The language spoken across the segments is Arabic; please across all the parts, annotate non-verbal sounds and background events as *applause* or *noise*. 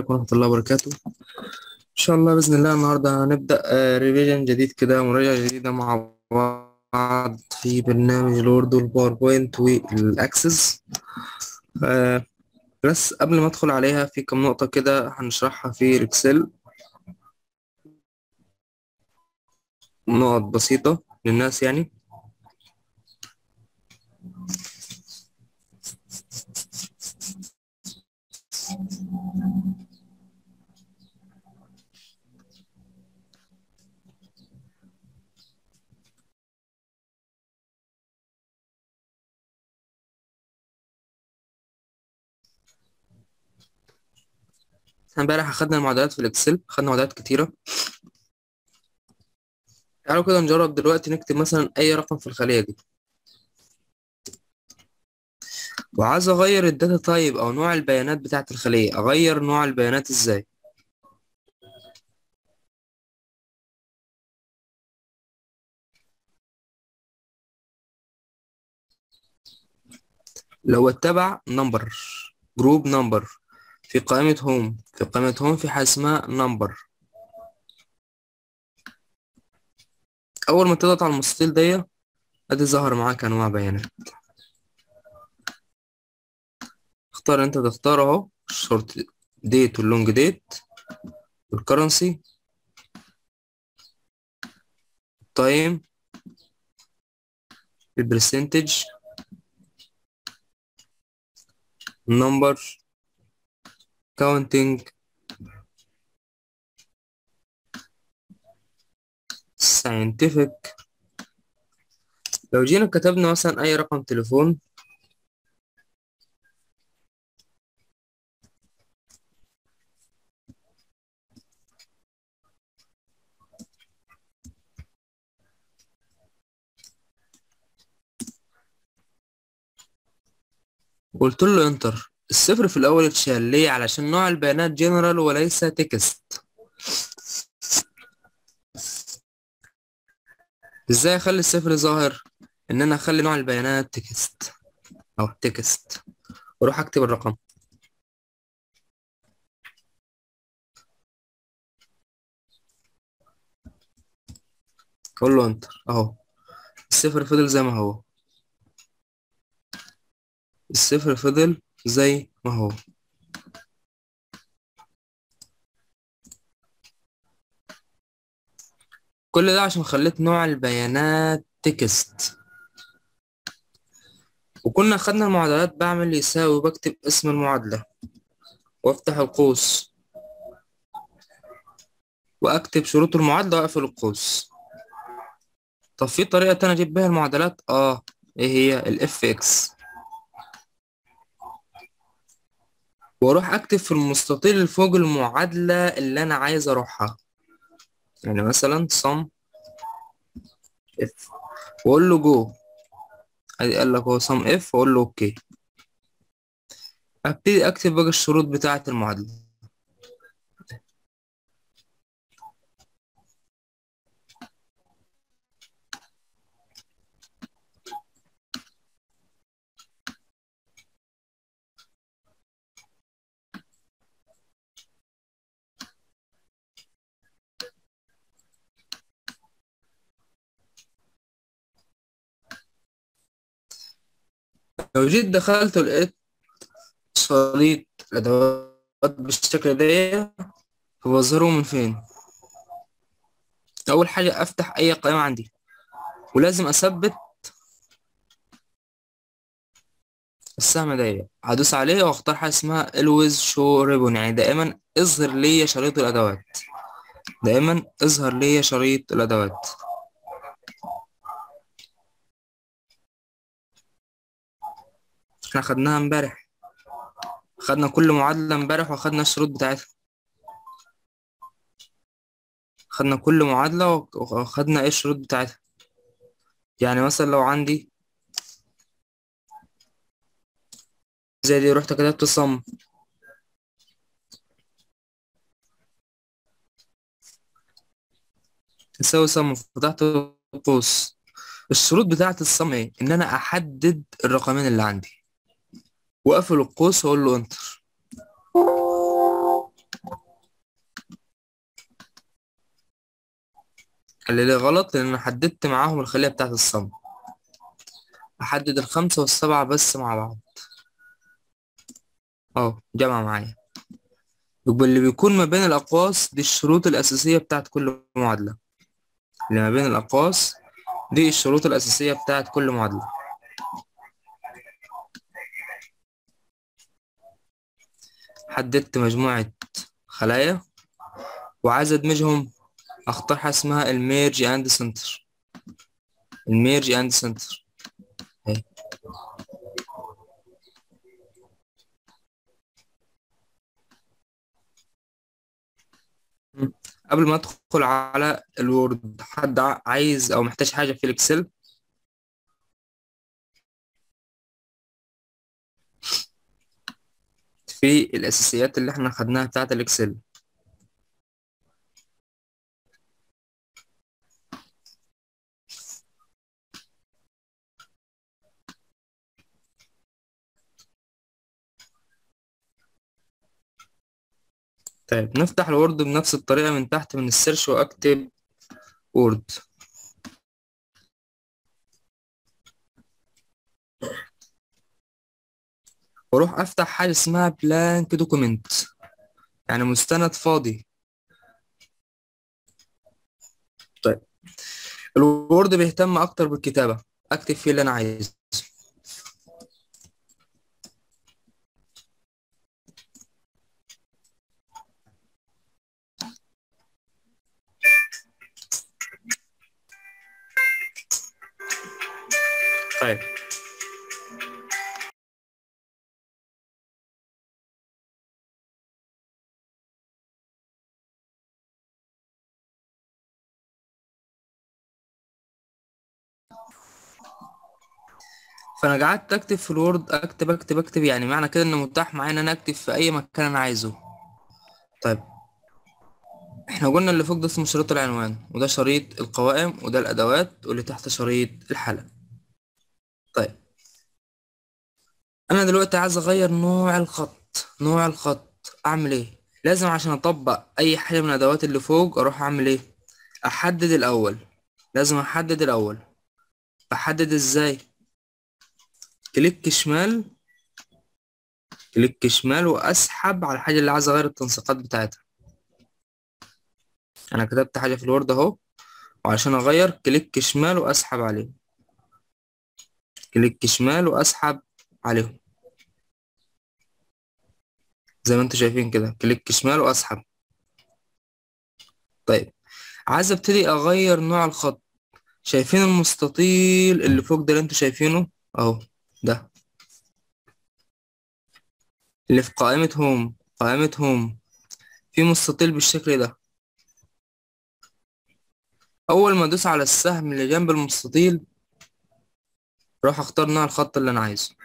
عليكم ورحمة الله وبركاته. إن شاء الله بإذن الله النهاردة هنبدأ revision جديد كده مراجعة جديدة مع بعض في برنامج ال Word وال PowerPoint وال Access آه، بس قبل ما أدخل عليها في كم نقطة كده هنشرحها في ال Excel نقط بسيطة للناس يعني. إحنا امبارح أخدنا المعادلات في ال Excel أخدنا معادلات كتيرة. تعالوا كده نجرب دلوقتي نكتب مثلا أي رقم في الخلية دي. وعايز أغير ال data type أو نوع البيانات بتاعة الخلية. أغير نوع البيانات إزاي؟ لو اتبع number group number في قائمة home في قائمة home في حاجة اسمها number أول ما تضغط على المستطيل دي أدي ظهر معاك أنواع بيانات. اختار أنت تختار أهو الشورت ديت واللونج ديت والكرنسي التايم البرسنتج النمبر counting. Scientific. لو جينا كتبنا مثلا أي رقم تليفون قلت له enter الصفر في الأول اتشال. ليه؟ علشان نوع البيانات جنرال وليس text إزاي أخلي الصفر ظاهر؟ إن أنا أخلي نوع البيانات text أو text وأروح أكتب الرقم. أقول له enter أهو. الصفر فضل زي ما هو. الصفر فضل زي ما هو. كل ده عشان خليت نوع البيانات تكست. وكنا خدنا المعادلات بعمل يساوي بكتب اسم المعادلة وافتح القوس وأكتب شروط المعادلة وأقفل القوس. طب في طريقة تانية أجيب بيها المعادلات؟ آه إيه هي؟ ال fx وأروح اكتب في المستطيل اللي فوق المعادلة اللي أنا عايز اروحها. يعني مثلا sum if واقول له جو ادي قال لك هو sum if واقول له okay أبتدي اكتب بقى الشروط بتاعة المعادلة. لو جيت دخلت ولقيت شريط الأدوات بالشكل ده فبظهره من فين؟ أول حاجة أفتح أي قائمة عندي ولازم أثبت السهم ده. هدوس عليه وأختار حاجة اسمها always show ribbon يعني دائما اظهر لي شريط الأدوات. دائما اظهر لي شريط الأدوات. إحنا خدناها امبارح. خدنا كل معادلة امبارح واخدنا الشروط بتاعتها. خدنا كل معادلة واخدنا إيه الشروط بتاعتها. يعني مثلا لو عندي زي دي رحت كتبت صم تساوي صم فتحت قوس الشروط بتاعت الصم إيه؟ إن أنا أحدد الرقمين اللي عندي. واقفل القوس واقول له انتر. اللي لي غلط لأن حددت معاهم الخلية بتاعه الصم أحدد الخمسة والسبعة بس مع بعض. آه جمع معايا. يبقى اللي بيكون ما بين الأقواس دي الشروط الأساسية بتاعه كل معادلة. اللي ما بين الأقواس دي الشروط الأساسية بتاعه كل معادلة. حددت مجموعة خلايا وعايز أدمجهم. اختار حاجة اسمها ال merge and center. ال merge and center. اهي مم. قبل ما أدخل على الوورد حد عايز أو محتاج حاجة في الإكسل؟ في الأساسيات اللي إحنا خدناها بتاعت الإكسل. طيب نفتح ال Word بنفس الطريقة من تحت من ال search وأكتب Word. وأروح أفتح حاجة اسمها blank document يعني مستند فاضي. طيب. ال Word بيهتم أكتر بالكتابة. أكتب فيه اللي أنا عايزه. فانا قعدت اكتب في الوورد اكتب اكتب اكتب يعني معنى كده ان متاح معايا إن أنا أكتب في أي مكان أنا عايزه. طيب. إحنا قلنا اللي فوق ده اسمه شريط العنوان وده شريط القوائم وده الأدوات واللي تحت شريط الحالة طيب. أنا دلوقتي عايز أغير نوع الخط نوع الخط. أعمل إيه؟ لازم عشان أطبق أي حاجة من الأدوات اللي فوق أروح أعمل إيه؟ أحدد الأول. لازم أحدد الأول. احدد إزاي؟ click شمال click شمال وأسحب على الحاجة اللي عايز أغير التنسيقات بتاعتها. أنا كتبت حاجة في ال Word أهو وعشان أغير click شمال وأسحب عليه click شمال وأسحب عليهم. زي ما أنتم شايفين كده click شمال وأسحب. طيب عايز أبتدي أغير نوع الخط. شايفين المستطيل اللي فوق ده اللي أنتوا شايفينه؟ أهو. ده. اللي في قائمة هوم قائمة هوم في مستطيل بالشكل ده. أول ما ادوس على السهم اللي جنب المستطيل أروح اختار نوع الخط اللي أنا عايزه.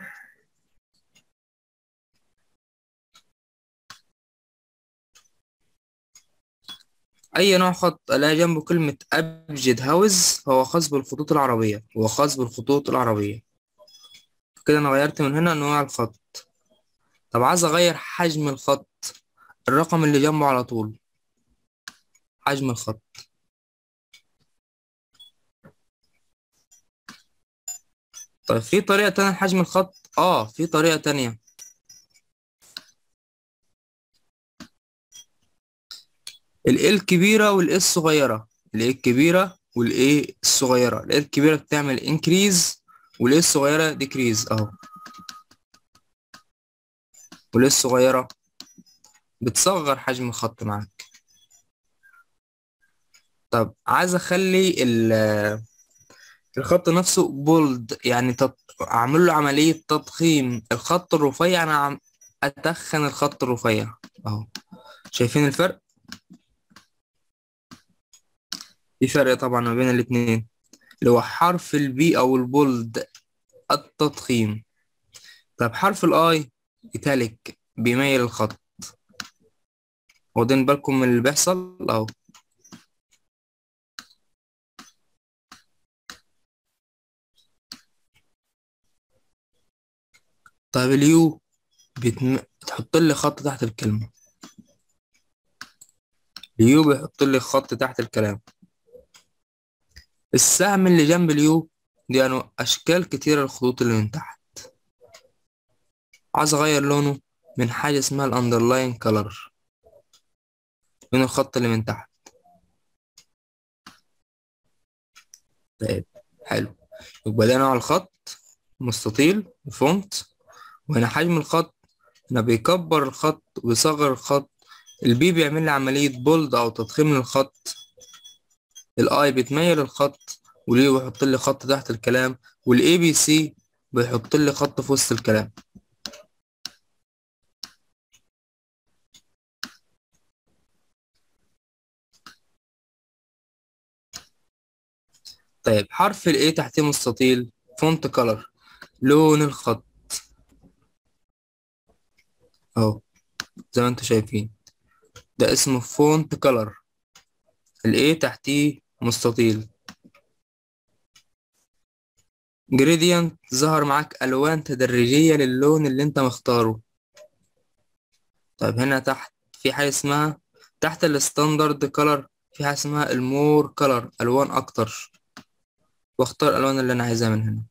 أي نوع خط ألاقي جنبه كلمة أبجد هاوز فهو خاص بالخطوط العربية هو خاص بالخطوط العربية. كده أنا غيرت من هنا نوع الخط. طب عايز أغير حجم الخط الرقم اللي جنبه على طول. حجم الخط. طيب في طريقة تانية لحجم الخط؟ آه في طريقة تانية. ال الكبيرة وال الصغيرة ال الكبيرة وال الصغيرة ال الكبيرة بتعمل increase وال الصغيرة؟ decrease أهو. وال الصغيرة؟ بتصغر حجم الخط معاك. طب عايز أخلي ال- الخط نفسه bold يعني تط... أعمل له عملية تضخيم. الخط الرفيع أنا عم أتخن الخط الرفيع. أهو. شايفين الفرق؟ في فرق طبعا ما بين الاتنين. اللي هو حرف ال B أو ال bold التضخيم. طب حرف ال I italic بيميل الخط. واخدين بالكم من اللي بيحصل؟ أهو. طيب ال U بتم... بتحط لي خط تحت الكلمة. ال U بيحط لي خط تحت الكلام. السهم اللي جنب ال U دي يعني أشكال كتيرة الخطوط اللي من تحت عايز أغير لونه من حاجة اسمها ال underline color من الخط اللي من تحت. طيب حلو. يبقى ده نوع الخط مستطيل font وهنا حجم الخط هنا بيكبر الخط ويصغر الخط. ال B بيعمل لي عملية bold أو تضخيم للخط. ال I بتميل الخط وال U بيحط لي خط تحت الكلام وال ABC بيحط لي خط في وسط الكلام. طيب حرف ال A تحتيه مستطيل font color لون الخط. أهو زي ما أنتم شايفين. ده اسمه font color ال A تحتيه مستطيل. gradient ظهر معاك ألوان تدريجية للون اللي أنت مختاره. طيب هنا تحت في حاجة اسمها تحت ال standard color في حاجة اسمها ال more color ألوان أكتر. واختار الألوان اللي أنا عايزها من هنا.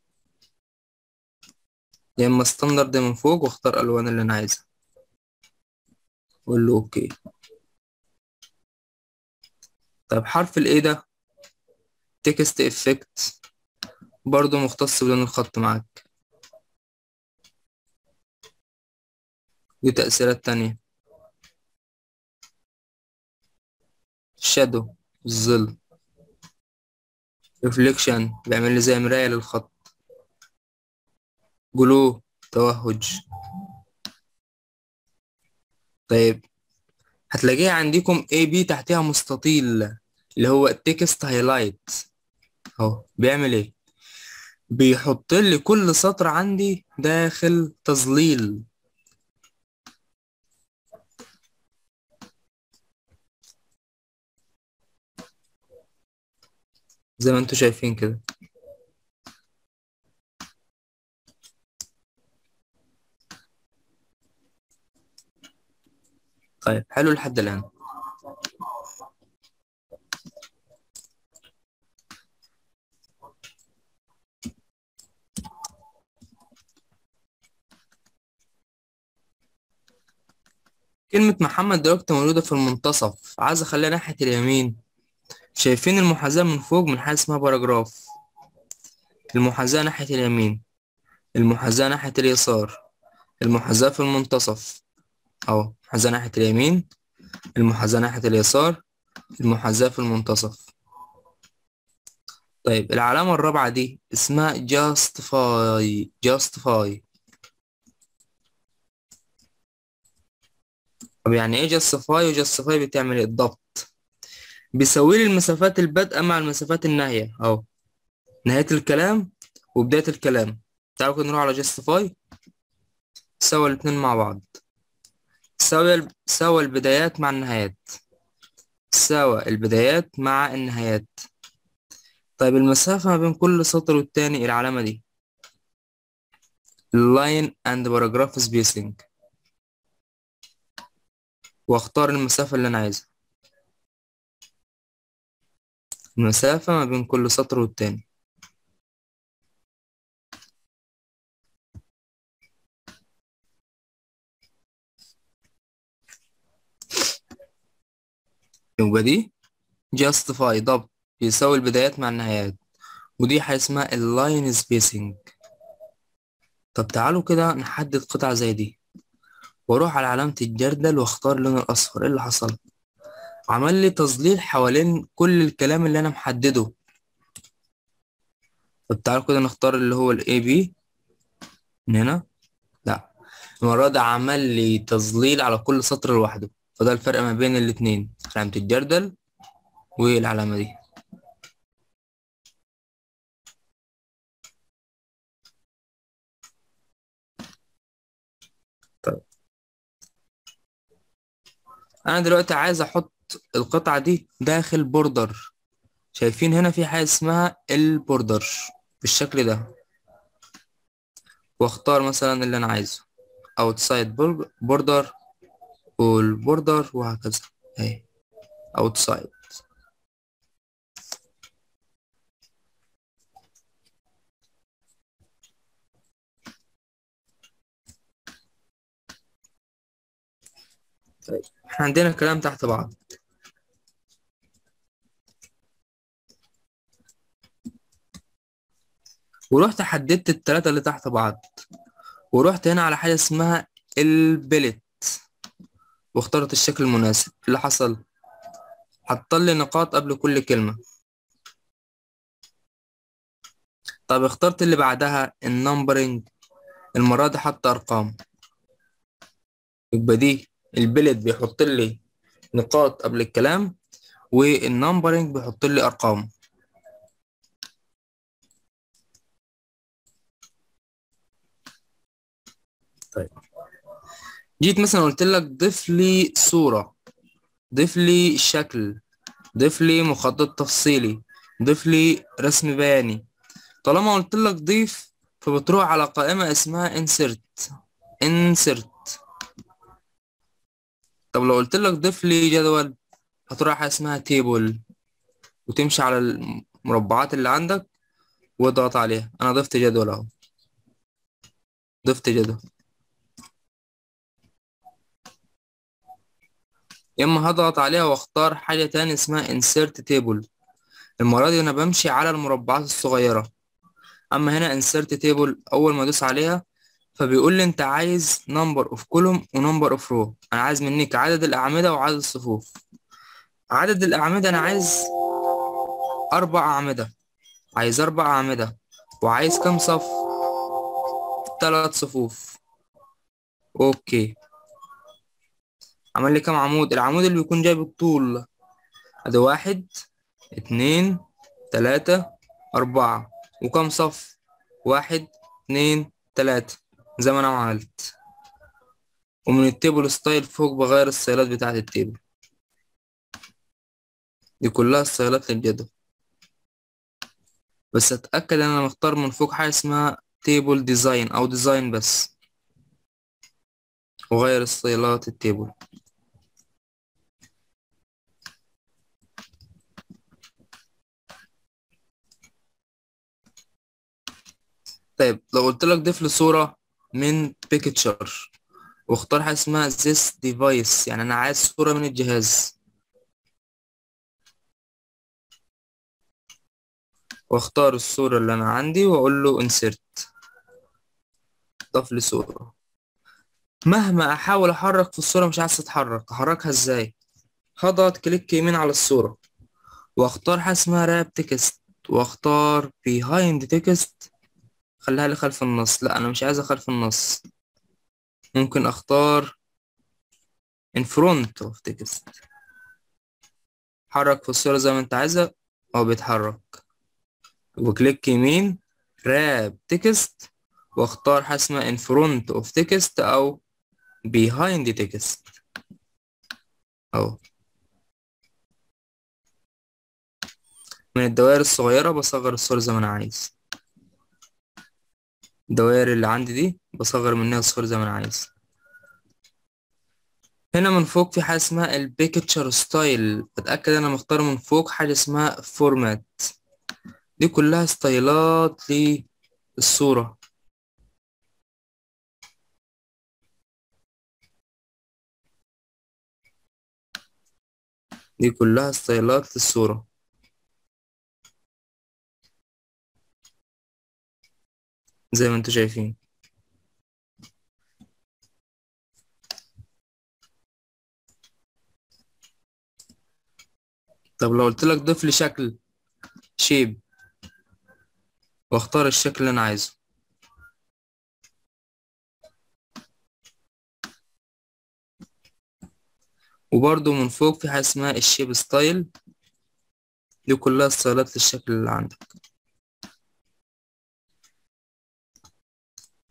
يا إما standard من فوق واختار الألوان اللي أنا عايزها. وأقول له OK طيب حرف ال A ده text effect برضه مختص بلون الخط معاك. دي تأثيرات تانية. shadow الظل reflection بيعمل لي زي مراية للخط. glow توهج. طيب هتلاقيها عندكم AB تحتها مستطيل اللي هو ال text highlight أهو بيعمل إيه؟ بيحط لي كل سطر عندي داخل تظليل. زي ما أنتم شايفين كده. طيب حلو لحد الآن. كلمة محمد دلوقتي موجودة في المنتصف. عايز أخليها ناحية اليمين. شايفين المحاذاة من فوق من حاجة اسمها باراجراف. المحاذاة ناحية اليمين. المحاذاة ناحية اليسار. المحاذاة في المنتصف. أهو المحاذاة ناحية اليمين. المحاذاة ناحية اليسار. المحاذاة في المنتصف. طيب العلامة الرابعة دي اسمها justify justify طب يعني إيه justify و justify بتعمل إيه؟ الضبط. بيساوي لي المسافات البادئة مع المسافات النهاية أهو. نهاية الكلام وبداية الكلام. تعالوا كده نروح على justify سوى الاتنين مع بعض. سوى سوى البدايات مع النهايات. سوى البدايات مع النهايات. طيب المسافة ما بين كل سطر والتاني العلامة دي؟ Line and paragraph spacing. واختار المسافة اللي أنا عايزها. المسافة ما بين كل سطر والتاني. يبقى دي justify. ضبط يساوي البدايات مع النهايات. ودي حاجة اسمها ال line spacing طب تعالوا كده نحدد قطعة زي دي. وأروح على علامة الجردل واختار اللون الأصفر. إيه اللي حصل؟ عمل لي تظليل حوالين كل الكلام اللي أنا محدده. طب تعالوا كده نختار اللي هو ال AB من هنا؟ لا. المرة دي عمل لي تظليل على كل سطر لوحده. فده الفرق ما بين الاتنين. علامة الجردل والعلامة دي. أنا دلوقتي عايز أحط القطعة دي داخل border شايفين هنا في حاجة اسمها ال border بالشكل ده. وأختار مثلا اللي أنا عايزه. outside border وال border وهكذا. اهي outside طيب. إحنا عندنا كلام تحت بعض. ورحت حددت التلاتة اللي تحت بعض. ورحت هنا على حاجة اسمها ال bullet. واخترت الشكل المناسب. اللي حصل؟ حط لي نقاط قبل كل كلمة. طب اخترت اللي بعدها ال numbering المرة دي حط أرقام. يبقى دي ال bullet بيحط لي نقاط قبل الكلام وال numbering بيحط لي أرقام. طيب. جيت مثلا قلت لك ضيف لي صورة ضيف لي شكل ضيف لي مخطط تفصيلي ضيف لي رسم بياني. طالما قلت لك ضيف فبتروح على قائمة اسمها insert insert. طب لو قلت لك ضيف لي جدول هتروح على اسمها table وتمشي على المربعات اللي عندك واضغط عليها. أنا ضفت جدول أهو. ضفت جدول. يا إما هضغط عليها وأختار حاجة تاني اسمها insert table. المرة دي أنا بمشي على المربعات الصغيرة. أما هنا insert table أول ما أدوس عليها فبيقول لي انت عايز number of column و number of row. أنا عايز منك عدد الأعمدة وعدد الصفوف. عدد الأعمدة أنا عايز أربع أعمدة. عايز أربع أعمدة. وعايز كام صف؟ ثلاث صفوف. أوكي. عمل لي كام عمود؟ العمود اللي بيكون جايب الطول. ادي واحد اتنين تلاتة أربعة. وكم صف؟ واحد اتنين تلاتة. زي ما أنا عملت. ومن ال table style فوق بغير الستايلات بتاعة ال table. دي كلها ستايلات للجدول بس أتأكد إن أنا مختار من فوق حاجة اسمها table design أو design بس. وغير ستايلات ال table. طيب لو قلت لك ضيف لي صورة من picture واختار حاجة اسمها this device. يعني أنا عايز صورة من الجهاز. واختار الصورة اللي أنا عندي وأقول له insert. ضاف لي صورة مهما أحاول أحرك في الصورة مش عايز تتحرك. أحركها إزاي؟ هضغط click يمين على الصورة. واختار حاجة اسمها wrap text واختار behind text. خليها لي خلف النص. لا أنا مش عايزها خلف النص. ممكن أختار in front of text. حرك في الصورة زي ما أنت عايزها هو بيتحرك. وكليك يمين راب تكست واختار اسمها in front of text أو behind text. أهو. من الدوائر الصغيرة بصغر الصورة زي ما أنا عايز. الدوائر اللي عندي دي بصغر منها الصور زي ما أنا عايز. هنا من فوق في حاجة اسمها ال picture style بتأكد أنا مختار من فوق حاجة اسمها format دي كلها style ات للصورة. دي كلها ستايلات للصورة. زي ما أنتوا شايفين. طب لو قلت لك ضيف لي شكل شيب واختار الشكل اللي أنا عايزه. وبرضو من فوق في حاجة اسمها ال shape style. دي كلها style ات للشكل اللي عندك.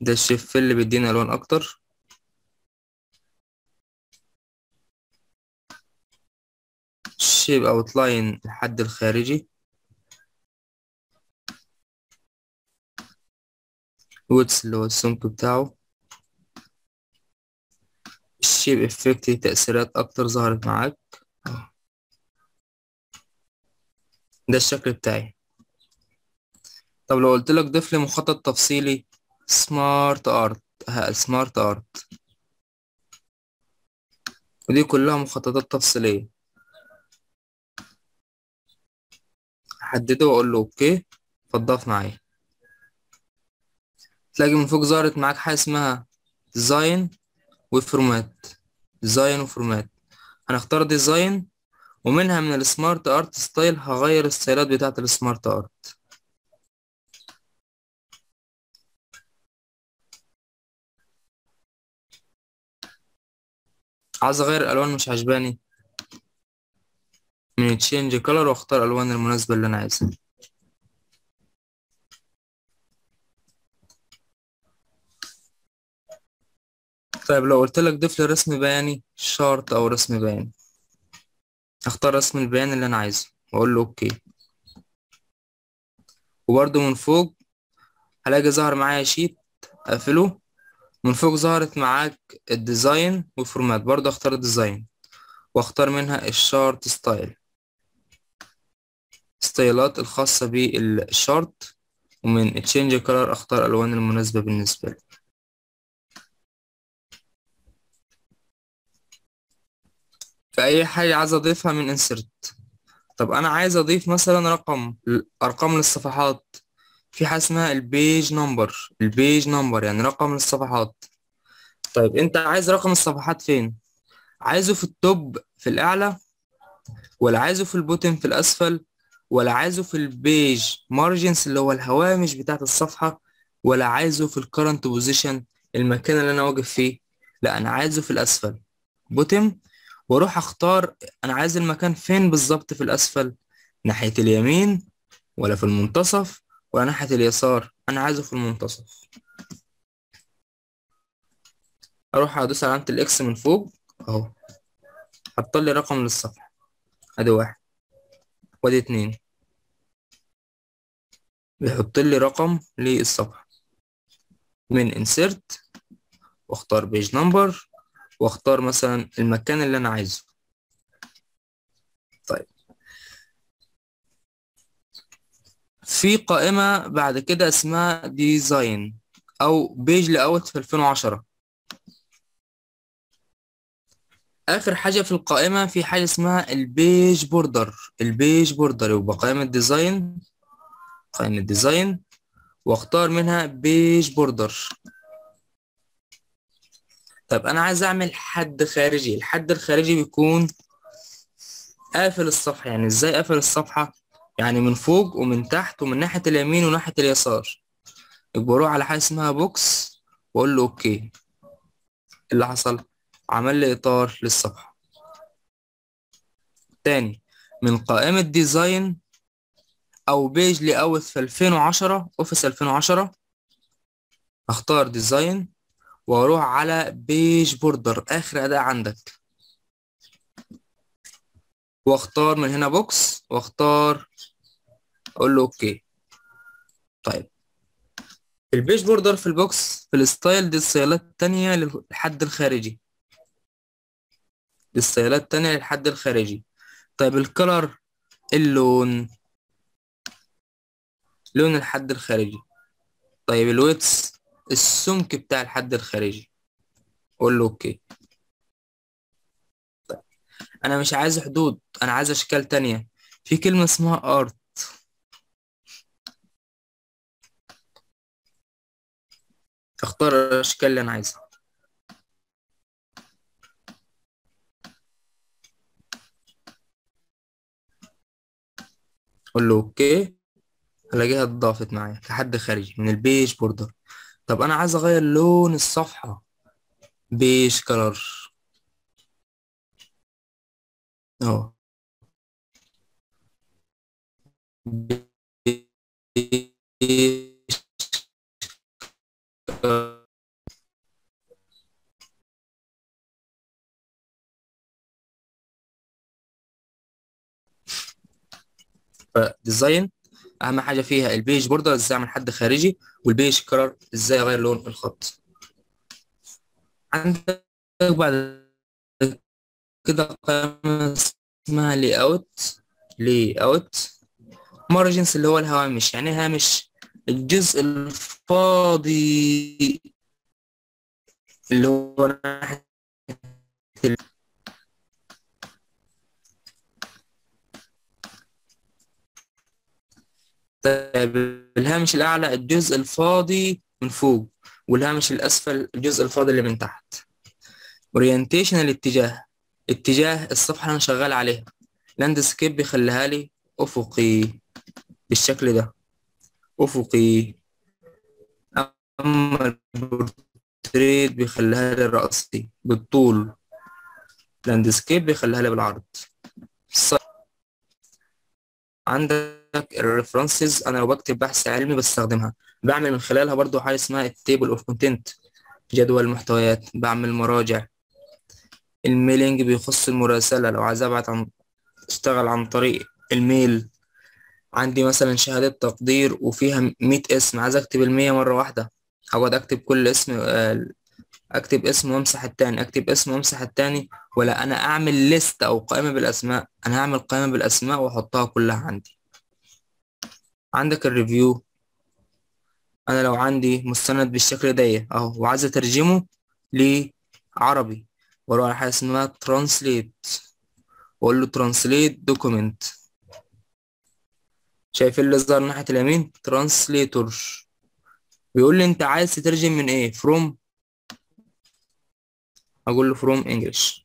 ده ال shape fill اللي بيدينا الوان أكتر. ال shape outline الحد الخارجي. weight اللي هو السمك بتاعه. ال shape effect تأثيرات أكتر ظهرت معاك. ده الشكل بتاعي. طب لو قلت لك ضيف لي مخطط تفصيلي smart art smart art ودي كلها مخططات تفصيلية. احدده وأقول له okay فتضاف معايا. تلاقي من فوق ظهرت معاك حاجة اسمها design و format design و format هنختار design ومنها من ال smart art style هغير ال style ات بتاعة ال smart art عايز أغير الالوان مش عجباني. من change color وأختار الالوان المناسبة اللي أنا عايزها. طيب لو قلت لك ضيف لي رسم بياني chart أو رسم بياني. أختار رسم البيان اللي أنا عايزه وأقول له okay. وبرده من فوق هلاقي ظهر معايا sheet أقفله. من فوق ظهرت معاك ال design وال format. برضه اختار ال design واختار منها ال chart style. style ات الخاصة بال chart ومن change color أختار الالوان المناسبة بالنسبة لي. في اي حاجة عايز أضيفها من insert طب أنا عايز أضيف مثلا رقم أرقام للصفحات في حاجة اسمها ال page number ال page number يعني رقم للصفحات طيب انت عايز رقم الصفحات فين؟ عايزه في ال top في الأعلى ولا عايزه في ال bottom في الأسفل ولا عايزه في ال page margins اللي هو الهوامش بتاعت الصفحة ولا عايزه في ال current position المكان اللي أنا واقف فيه؟ لا أنا عايزه في الأسفل. بوتم وأروح أختار أنا عايز المكان فين بالظبط في الأسفل؟ ناحية اليمين ولا في المنتصف؟ ولا ناحية اليسار أنا عايزه في المنتصف. أروح أدوس علامة الإكس من فوق أهو. حط لي رقم للصفحة. أدي واحد. وأدي اتنين. بيحط لي رقم للصفحة. من insert واختار page number واختار مثلا المكان اللي أنا عايزه طيب في قائمة بعد كده اسمها design أو page layout في 2010 آخر حاجة في القائمة في حاجة اسمها ال page border ال page border يبقى قائمة design قائمة design واختار منها page border طب أنا عايز أعمل حد خارجي. الحد الخارجي بيكون قافل الصفحة. يعني إزاي قافل الصفحة؟ يعني من فوق ومن تحت ومن ناحية اليمين وناحية اليسار. يبقى أروح على حاجة اسمها box وأقول له okay. اللي حصل؟ عمل لي إطار للصفحة. تاني من قائمة design أو page layout في 2010 office 2010 أختار design وأروح على page border آخر أداة عندك. وأختار من هنا box وأختار أقول له okay. طيب. ال page border في ال box في ال style دي ال style ات التانية للحد الخارجي. ال style ات التانية للحد الخارجي. طيب ال color اللون. لون الحد الخارجي. طيب ال weight السمك بتاع الحد الخارجي. قول له okay. طيب. أنا مش عايز حدود أنا عايز أشكال تانية. في كلمة اسمها art اختار الأشكال اللي أنا عايزها. قول له okay. هلاقيها اتضافت معايا كحد خارجي من ال page border. طب أنا عايز أغير لون الصفحة. page color. أهو. ف design أهم حاجة فيها ال page border إزاي اعمل حد خارجي وال page color إزاي اغير لون الخط. عندك بعد كده قائمه اسمها layout layout margins اللي هو الهوامش يعني هامش الجزء الفاضي اللي هو ناحية طيب الهامش الأعلى الجزء الفاضي من فوق والهامش الأسفل الجزء الفاضي اللي من تحت. orientation الاتجاه اتجاه الصفحة اللي أنا شغال عليها. landscape بيخليها لي أفقي بالشكل ده. أفقي. أما البورتريت بيخليها لي رأسي بالطول. landscape بيخليها لي بالعرض. عندك ال references أنا لو بكتب بحث علمي بستخدمها. بعمل من خلالها برضو حاجة اسمها ال table of content جدول المحتويات بعمل مراجع. ال mailing بيخص المراسلة. لو عايز أبعت عن أشتغل عن طريق الميل. عندي مثلا شهادة تقدير وفيها مية اسم عايز أكتب المية مرة واحدة. اقعد أكتب كل اسم أكتب اسم وامسح التاني أكتب اسم وامسح التاني ولا أنا أعمل list أو قائمة بالأسماء. أنا هعمل قائمة بالأسماء وأحطها كلها عندي. عندك ال review أنا لو عندي مستند بالشكل ده أهو وعايز أترجمه لعربي. وأروح على حاجة اسمها translate وأقول له translate document شايف اللي ظهر ناحية اليمين؟ translator بيقول لي أنت عايز تترجم من إيه؟ From أقول له from English.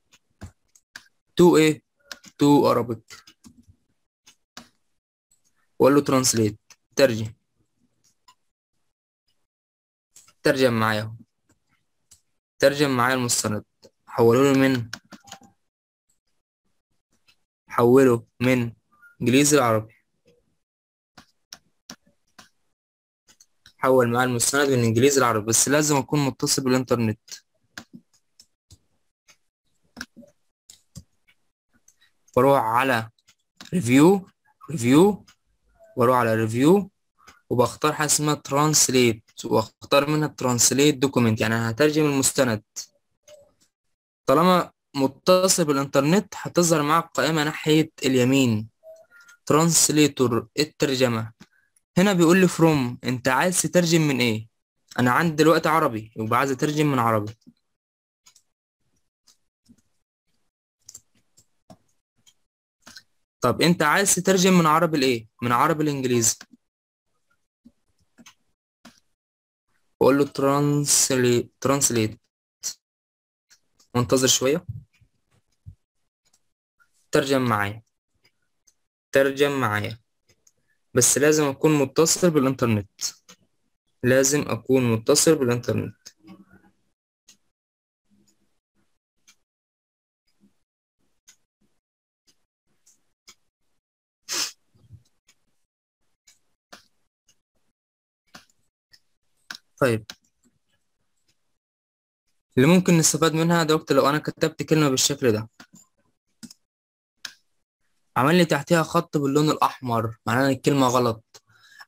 To إيه to Arabic. واقول له translate. ترجم. ترجم معايا ترجم معايا المستند. حوله لي من؟ حوله من إنجليزي لعربي. حول معايا المستند من انجليزي لعربي بس لازم أكون متصل بالإنترنت. بروح على review review وأروح على review وبختار حاجة اسمها translate وأختار منها translate document يعني أنا هترجم المستند. طالما متصل بالإنترنت هتظهر معاك قائمة ناحية اليمين translator الترجمة. هنا بيقول لي from انت عايز تترجم من إيه؟ أنا عندي دلوقتي عربي يبقى عايز اترجم من عربي. طب انت عايز تترجم من عربي لإيه؟ من عربي لإنجليزي. بقول له translate translate منتظر شوية. ترجم معايا. ترجم معايا. بس لازم أكون متصل بالإنترنت. لازم أكون متصل بالإنترنت. طيب. اللي ممكن نستفاد منها دكتور لو أنا كتبت كلمة بالشكل ده. عمل لي تحتها خط باللون الأحمر معناه إن الكلمة غلط.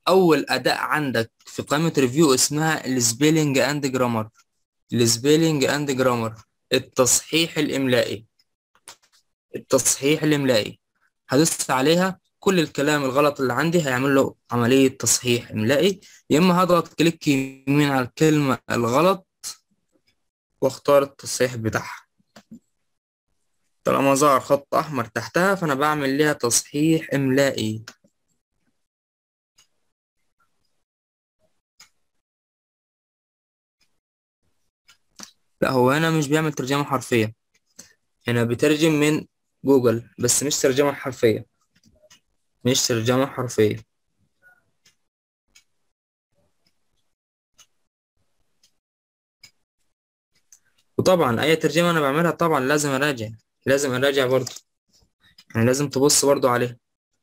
أول أداة عندك في قائمة review اسمها ال spelling and grammar ال spelling and grammar التصحيح الإملائي. التصحيح الإملائي. هدوس عليها كل الكلام الغلط اللي عندي هيعمل له عملية تصحيح إملائي. يا إما هضغط كليك يمين على الكلمة الغلط وأختار التصحيح بتاعها. طالما ظهر خط أحمر تحتها فأنا بعمل ليها تصحيح إملائي. لا هو هنا مش بيعمل ترجمة حرفية. هنا بيترجم من جوجل بس مش ترجمة حرفية. مش ترجمة حرفية. وطبعا أي ترجمة أنا بعملها طبعا لازم أراجع. لازم أراجع برضو يعني لازم تبص برضو عليها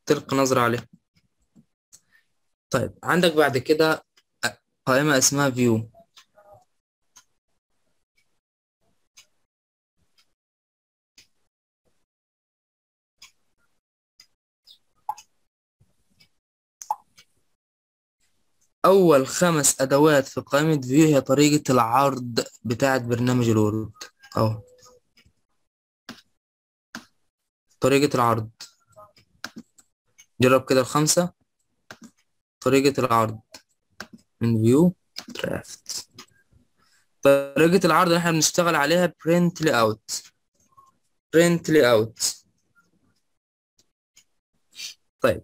تلقي نظرة عليها طيب عندك بعد كده قائمة اسمها فيو أول خمس أدوات في قائمة view هي طريقة العرض بتاعة برنامج ال Word أهو. طريقة العرض. جرب كده الخمسة. طريقة العرض من view draft طريقة العرض اللي إحنا بنشتغل عليها print layout. print layout. طيب.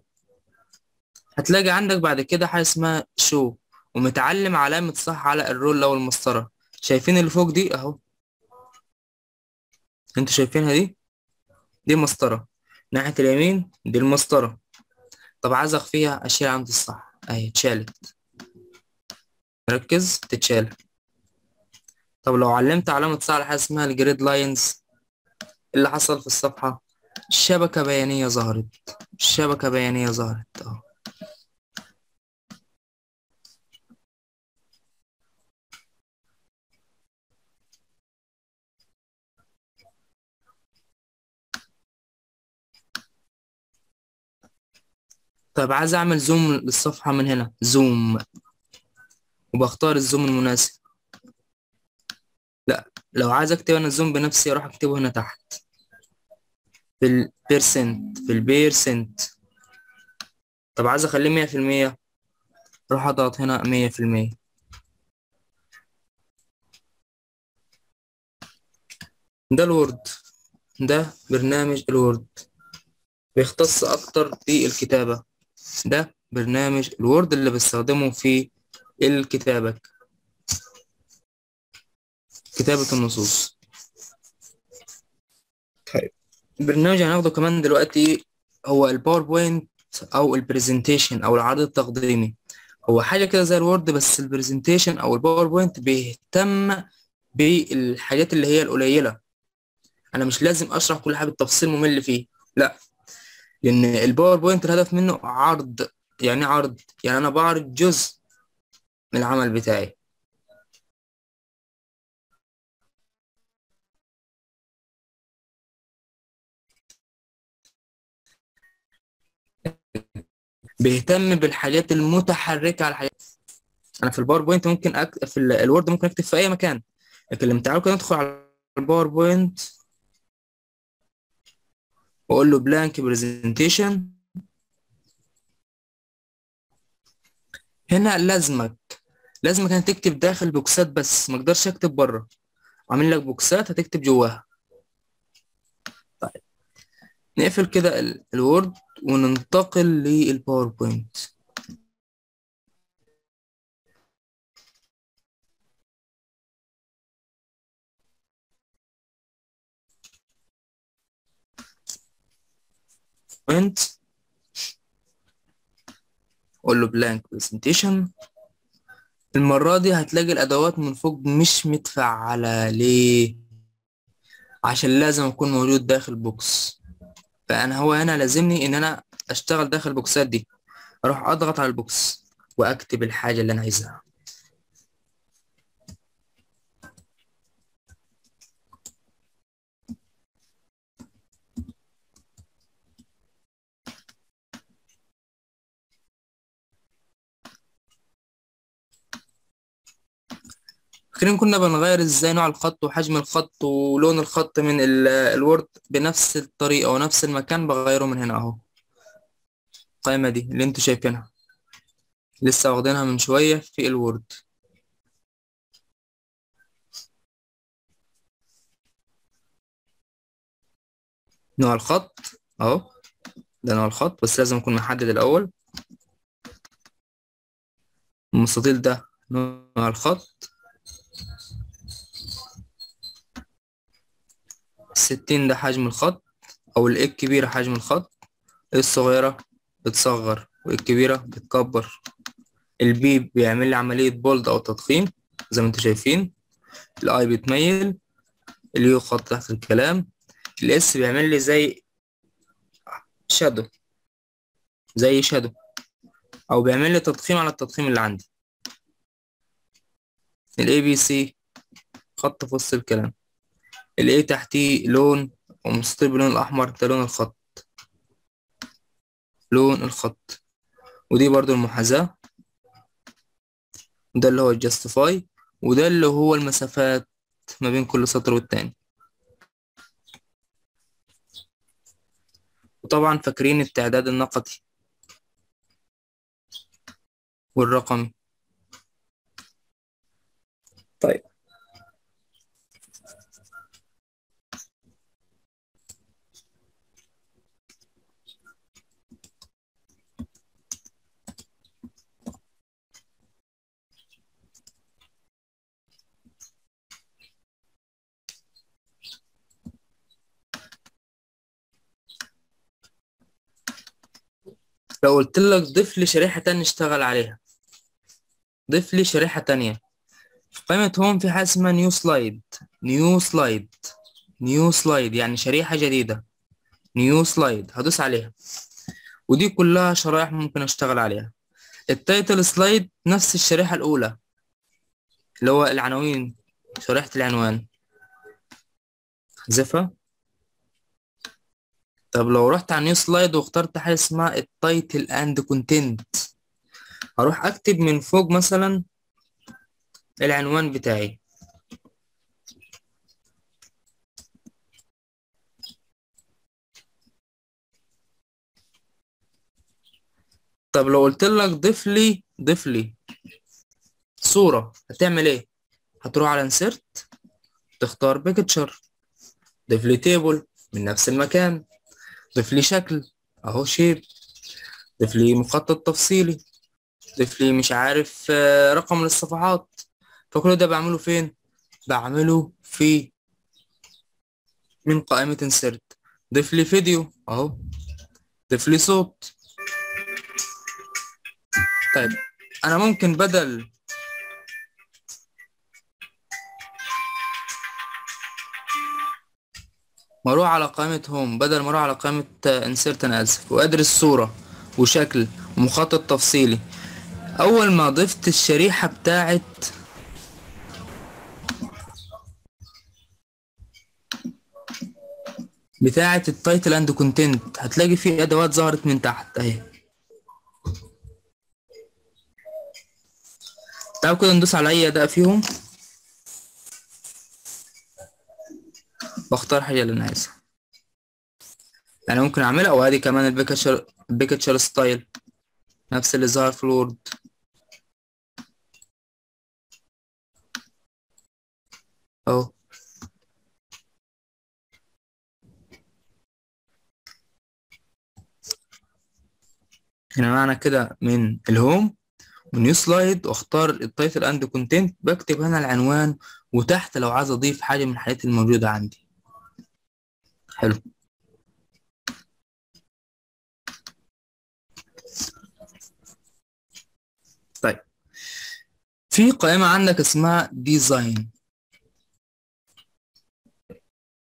هتلاقي عندك بعد كده حاجة اسمها show ومتعلم علامة صح على ال rule أو المسطرة. شايفين اللي فوق دي أهو. أنتوا شايفينها دي؟ دي مسطرة. ناحية اليمين دي المسطرة. طب عايز أخفيها أشيل علامة الصح. أهي اتشالت. ركز تتشال طب لو علمت علامة صح على حاجة اسمها ال gridlines اللي حصل في الصفحة؟ شبكة بيانية ظهرت. شبكة بيانية ظهرت. أهو. طيب عايز أعمل زوم للصفحة من هنا. زوم وبختار الزوم المناسب. لا لو عايز أكتب أنا ال zoom بنفسي أروح أكتبه هنا تحت. في ال percent في ال percent طب عايز أخليه مية في المية. أروح أضغط هنا مية في المية. ده ال Word ده برنامج ال Word بيختص أكتر بالكتابة. ده برنامج ال Word اللي بستخدمه في الكتابة. كتابة النصوص. طيب. البرنامج هناخده كمان دلوقتي هو ال PowerPoint أو ال presentation أو العرض التقديمي. هو حاجة كده زي ال Word بس ال presentation أو ال PowerPoint بيهتم بالحاجات اللي هي القليلة. أنا مش لازم أشرح كل حاجة بالتفصيل ممل فيه. لا. لأن ال PowerPoint الهدف منه عرض يعني عرض يعني أنا بعرض جزء من العمل بتاعي. بيهتم بالحاجات المتحركة على الحاجات. أنا في ال PowerPoint ممكن أك... في ال- Word ممكن أكتب في أي مكان. لكن لما تعالوا كده ندخل على ال PowerPoint واقول له blank presentation هنا لازمك لازمك إنك تكتب داخل box ات بس ما أقدرش أكتب بره عامل لك box ات هتكتب جواها. طيب. نقفل كده ال- Word وننتقل لل PowerPoint Point أقول له blank presentation المرة دي هتلاقي الأدوات من فوق مش متفعلة. ليه؟ عشان لازم أكون موجود داخل box فأنا هو هنا لازمني إن أنا أشتغل داخل ال box ات دي. أروح أضغط على ال box وأكتب الحاجة اللي أنا عايزها. فاكرين كنا بنغير إزاي نوع الخط وحجم الخط ولون الخط من ال- Word بنفس الطريقة ونفس المكان بغيره من هنا اهو. القائمة دي اللي أنتوا شايفينها. لسه واخدينها من شوية في ال Word. نوع الخط اهو. ده نوع الخط بس لازم اكون محدد الأول. المستطيل ده نوع الخط. الستين ده حجم الخط أو الايه الكبيرة حجم الخط. الصغيرة بتصغر والكبيرة بتكبر. ال B بيعمل لي عملية bold أو تضخيم زي ما أنتوا شايفين. ال I بيتميل ال U خط تحت الكلام. ال S بيعمل لي زي shadow زي shadow أو بيعمل لي تضخيم على التضخيم اللي عندي. ال ABC خط في وسط الكلام. ال A تحتيه لون ومستطيل باللون الأحمر ده لون الخط. لون الخط. ودي برضو المحاذاة. وده اللي هو ال justify وده اللي هو المسافات ما بين كل سطر والتاني. وطبعا فاكرين التعداد النقطي والرقمي. طيب. لو قلت لك ضيف لي شريحة تانية اشتغل عليها. ضيف لي شريحة تانية. في قائمة home في حاجة اسمها new slide new slide new slide يعني شريحة جديدة. new slide هدوس عليها. ودي كلها شرائح ممكن أشتغل عليها. ال title slide نفس الشريحة الأولى. اللي هو العناوين. شريحة العنوان. احذفها طب لو رحت على new slide واخترت حاجة اسمها ال title and content هروح أكتب من فوق مثلا العنوان بتاعي. طب لو قلت لك ضيف لي ضيف لي صورة هتعمل إيه؟ هتروح على insert تختار picture ضيف لي table من نفس المكان. ضيف لي شكل أهو shape. ضيف لي مخطط تفصيلي. ضيف لي مش عارف آه، رقم للصفحات. فكل ده بعمله فين؟ بعمله في من قائمة insert. ضيف لي فيديو أهو. ضيف لي صوت. طيب أنا ممكن بدل ما أروح على قائمة home بدل ما أروح على قائمة insert أنا اسف وأدرج صورة وشكل ومخطط تفصيلي. أول ما ضفت الشريحة بتاعت بتاعت ال title and content هتلاقي في أدوات ظهرت من تحت أهي. تعالوا كده ندوس على أي أداة فيهم. واختار حاجة اللي أنا عايزها. يعني ممكن أعملها أو ادي كمان ال picture ال picture style. نفس اللي ظهر في ال Word. اهو هنا معنى كده من ال home و new slide وأختار ال title and content بكتب هنا العنوان وتحت لو عايز أضيف حاجة من الحاجات الموجودة عندي. حلو. طيب. في قائمة عندك اسمها ديزاين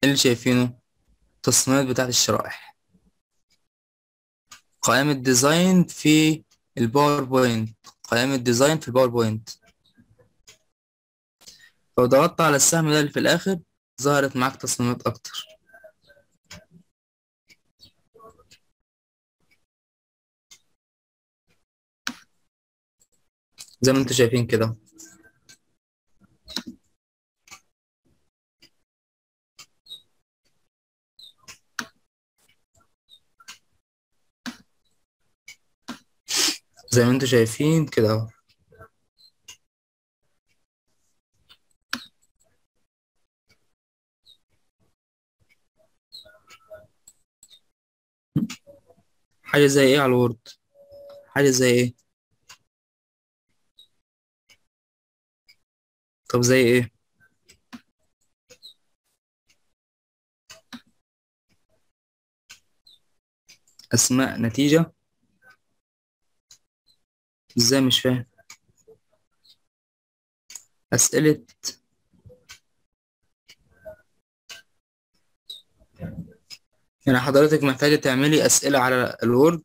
اللي شايفينه؟ التصميمات بتاعت الشرائح. قائمة design في ال PowerPoint قائمة design في ال PowerPoint لو ضغطت على السهم ده اللي في الآخر ظهرت معاك تصميمات أكتر. زي ما أنتوا شايفين كده. زي ما أنتوا شايفين كده اهو. حاجة زي إيه على الوورد؟ حاجة زي إيه؟ طب زي إيه؟ أسماء نتيجة؟ إزاي مش فاهم؟ أسئلة يعني حضرتك محتاجة تعملي أسئلة على الوورد؟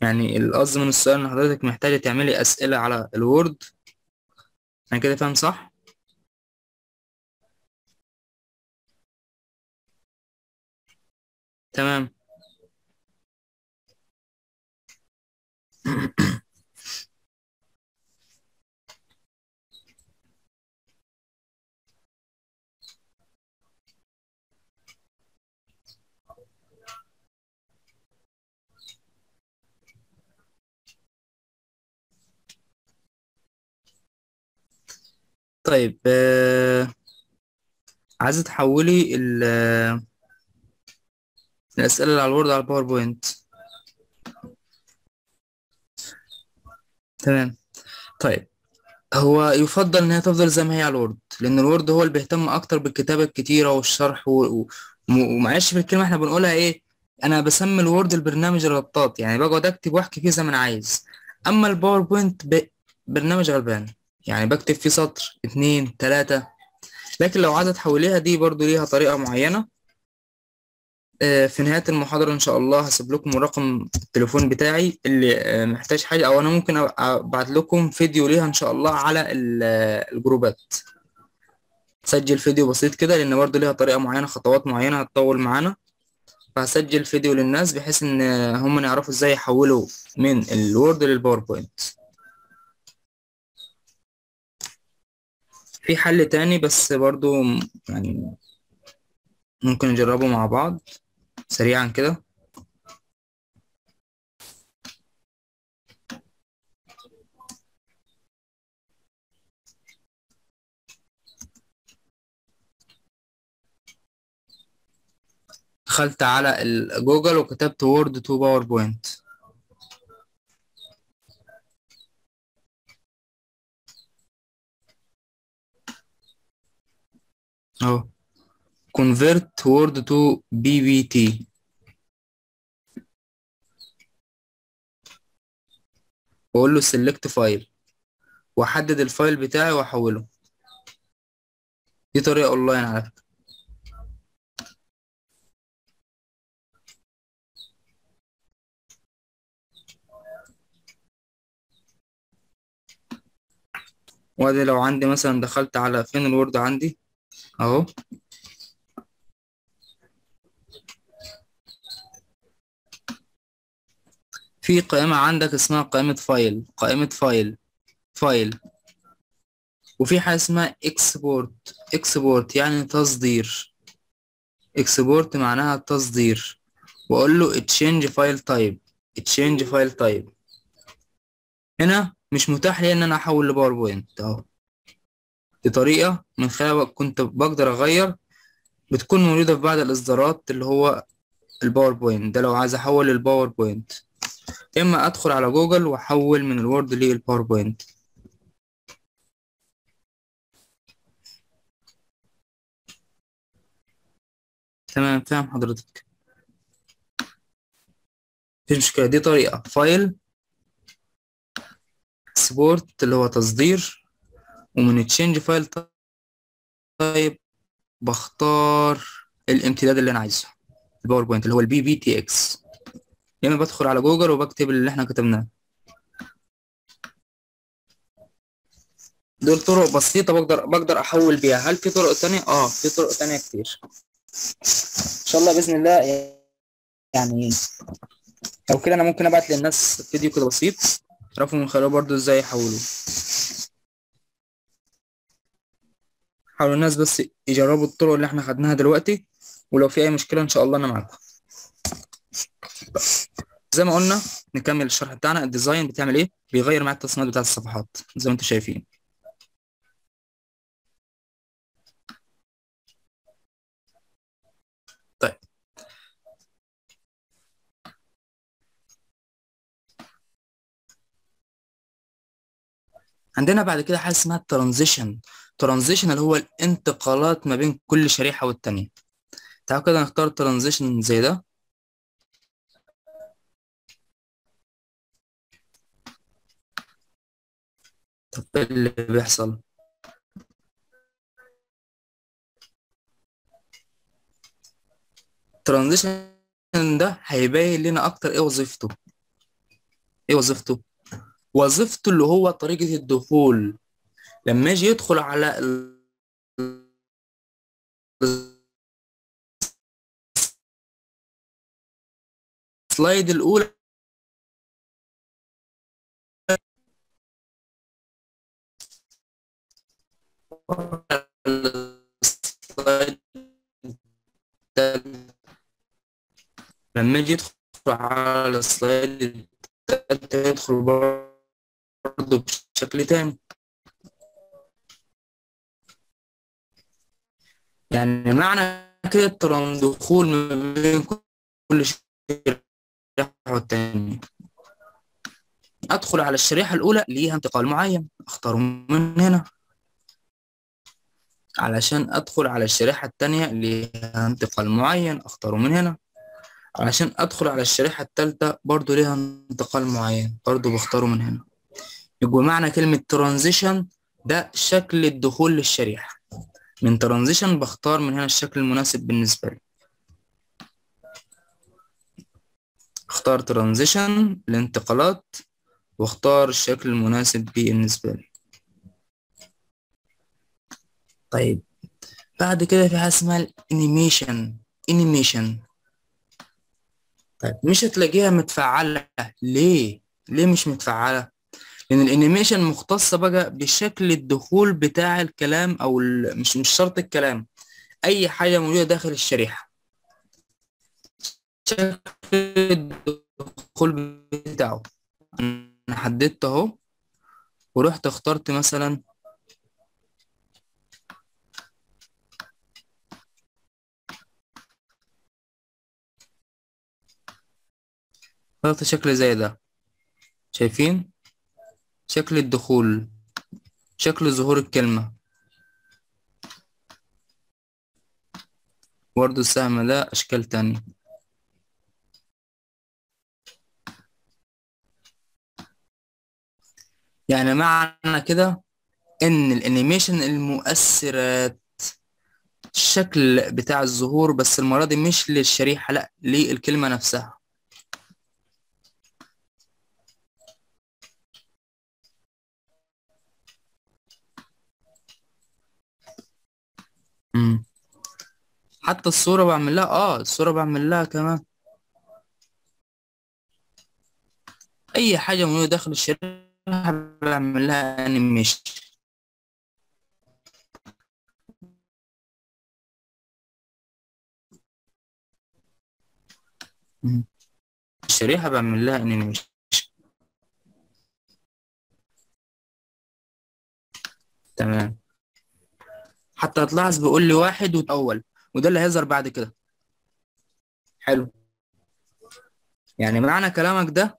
يعني القصد من السؤال إن حضرتك محتاجة تعملي أسئلة على الوورد أنا كده فاهم صح؟ تمام *clears throat* طيب آه، عايزة تحولي آه، الأسئلة اللي على ال Word على ال PowerPoint. تمام. طيب هو يفضل إن هي تفضل زي ما هي على ال Word لأن ال Word هو اللي بيهتم أكتر بالكتابة الكتيرة والشرح و... و... ومعلش في الكلمة إحنا بنقولها إيه؟ أنا بسمي ال Word البرنامج الرطاط يعني بقعد اكتب وأحكي فيه زي ما أنا عايز. أما ال PowerPoint ب... برنامج غلبان. يعني بكتب فيه سطر اتنين تلاتة. لكن لو عايزة تحوليها دي برضو ليها طريقة معينة. آه، في نهاية المحاضرة إن شاء الله هسيب لكم رقم التليفون بتاعي اللي آه، محتاج حاجة أو أنا ممكن أب- أبعت لكم فيديو ليها إن شاء الله على آه، الجروبات. سجل فيديو بسيط كده لأن برضو ليها طريقة معينة خطوات معينة هتطول معانا. فهسجل فيديو للناس بحيث إن هم يعرفوا إزاي يحولوا من ال Word لل PowerPoint في حل تاني بس برضو يعني ممكن نجربه مع بعض سريعا كده. دخلت على جوجل وكتبت Word to PowerPoint أهو. Convert word to ppt واقول له select file. واحدد ال file بتاعي وأحوله. دي طريقة اونلاين على فكرة. وأدي لو عندي مثلا دخلت على فين ال Word عندي؟ أهو. في قائمة عندك اسمها قائمة file قائمة file file. وفي حاجة اسمها export export يعني تصدير. export معناها تصدير. وأقول له change file type change file type هنا مش متاح لي إن أنا أحول ل PowerPoint أهو. دي طريقة من خلالها كنت بقدر أغير بتكون موجودة في بعض الإصدارات اللي هو ال PowerPoint ده لو عايز أحول لل PowerPoint إما أدخل على جوجل وأحول من ال Word لل PowerPoint تمام فاهم حضرتك. مفيش مشكلة. دي طريقة. file export اللي هو تصدير. ومن change file type بختار الامتداد اللي أنا عايزه ال PowerPoint اللي هو ال PPTX يا إما بدخل على جوجل وبكتب اللي إحنا كتبناه. دول طرق بسيطة بقدر بقدر أحول بيها. هل في طرق تانية؟ آه في طرق تانية كتير. إن شاء الله بإذن الله يعني لو كده أنا ممكن أبعت للناس فيديو كده بسيط يعرفوا من خلاله برضو إزاي يحولوا حاولوا الناس بس يجربوا الطرق اللي إحنا خدناها دلوقتي ولو في أي مشكلة إن شاء الله أنا معاكم. زي ما قلنا نكمل الشرح بتاعنا. الديزاين بتعمل إيه؟ بيغير معاك التصميمات بتاعت الصفحات زي ما أنتم شايفين. طيب. عندنا بعد كده حاجة اسمها ال transition transition اللي هو الانتقالات ما بين كل شريحة والتانية. تعالوا كده نختار transition زي ده. طب إيه اللي بيحصل؟ ال transition ده هيبين لنا أكتر إيه وظيفته. إيه وظيفته؟ وظيفته اللي هو طريقة الدخول. لما يجي يدخل على ال- السلايد الأولى. لما يجي يدخل على السلايد يدخل برضه بشكل تاني يعني معنى كده التران دخول ما بين كل شريحة والتانية. أدخل على الشريحة الأولى ليها انتقال معين اختاره من هنا. علشان أدخل على الشريحة التانية ليها انتقال معين اختاره من هنا. علشان أدخل على الشريحة التالتة برضو ليها انتقال معين برضو بختاره من هنا. يبقى معنى كلمة transition ده شكل الدخول للشريحة. من transition بختار من هنا الشكل المناسب بالنسبة لي. اختار transition الانتقالات واختار الشكل المناسب بالنسبة لي. طيب بعد كده في حاجة اسمها ال animation. animation. طيب مش هتلاقيها متفعلة. ليه؟ ليه مش متفعلة؟ لأن ال animation مختصة بقى بشكل الدخول بتاع الكلام ال... مش مش شرط الكلام. أي حاجة موجودة داخل الشريحة. شكل الدخول بتاعه. أنا حددت أهو. ورحت اخترت مثلا اخترت شكل زي ده. شايفين؟ شكل الدخول شكل ظهور الكلمة. برضه السهم ده أشكال تانية. يعني معنى كده إن الأنيميشن المؤثرات الشكل بتاع الظهور بس المرة دي مش للشريحة لأ للكلمة نفسها. مم. حتى الصورة بعمل لها آه الصورة بعمل لها كمان أي حاجة موجودة داخل الشريحة بعمل لها animation. الشريحة بعمل لها animation تمام حتى هتلاحظ بيقول لي واحد وأول وده اللي هيظهر بعد كده. حلو. يعني معنى كلامك ده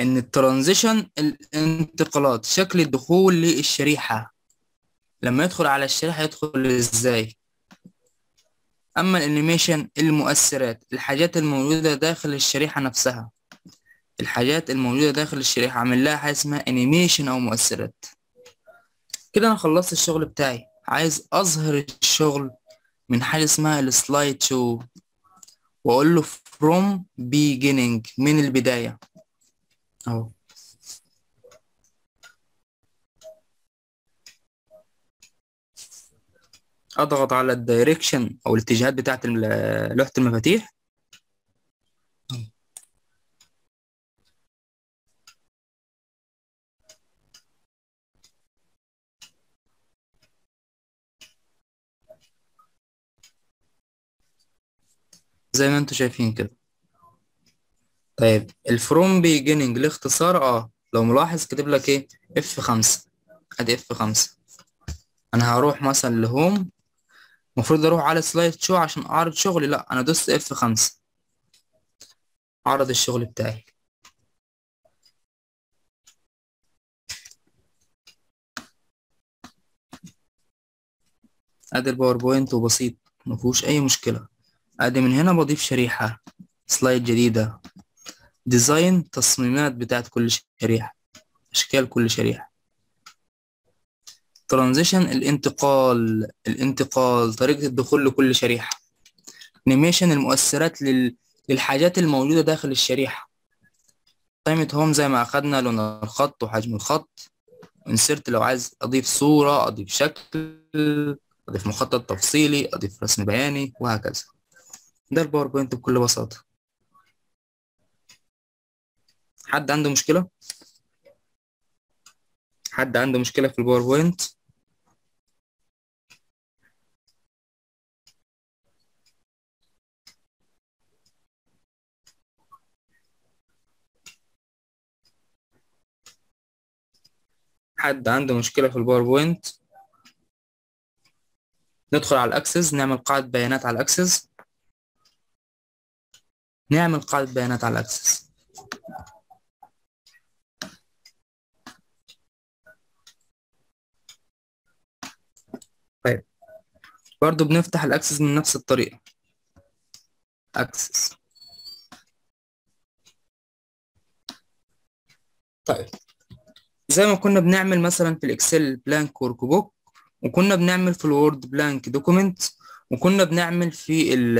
إن ال transition الانتقالات شكل الدخول للشريحة لما يدخل على الشريحة يدخل إزاي؟ أما ال animation المؤثرات الحاجات الموجودة داخل الشريحة نفسها. الحاجات الموجودة داخل الشريحة عامل لها حاجة اسمها animation أو مؤثرات. كده أنا خلصت الشغل بتاعي. عايز أظهر الشغل من حاجة اسمها ال slide show وأقول له from beginning من البداية. أهو. أضغط على ال direction أو الاتجاهات بتاعت ال- لوحة المفاتيح. زي ما أنتم شايفين كده. طيب ال from beginning الاختصار آه لو ملاحظ كاتب لك إيه؟ F خمسة. أدي F خمسة. أنا هروح مثلا ل home المفروض أروح على slide show عشان أعرض شغلي. لا أنا دوست F خمسة. أعرض الشغل بتاعي. أدي ال PowerPoint وبسيط. مفيهوش أي مشكلة. أدي من هنا بضيف شريحة slide جديدة. design تصميمات بتاعت كل شريحة أشكال كل شريحة. transition الانتقال الانتقال طريقة الدخول لكل شريحة. animation المؤثرات لل... للحاجات الموجودة داخل الشريحة. قائمة home زي ما أخدنا لون الخط وحجم الخط. insert لو عايز أضيف صورة أضيف شكل أضيف مخطط تفصيلي أضيف رسم بياني وهكذا. ده ال PowerPoint بكل بساطة حد عنده مشكلة؟ حد عنده مشكلة في ال PowerPoint؟ حد عنده مشكلة في ال PowerPoint؟ ندخل على ال Access نعمل قاعدة بيانات على الأكسس نعمل قاعدة بيانات على ال Access. طيب. برضو بنفتح ال Access من نفس الطريقة. Access. طيب. زي ما كنا بنعمل مثلا في الإكسل blank workbook وكنا بنعمل في الوورد blank document وكنا بنعمل في ال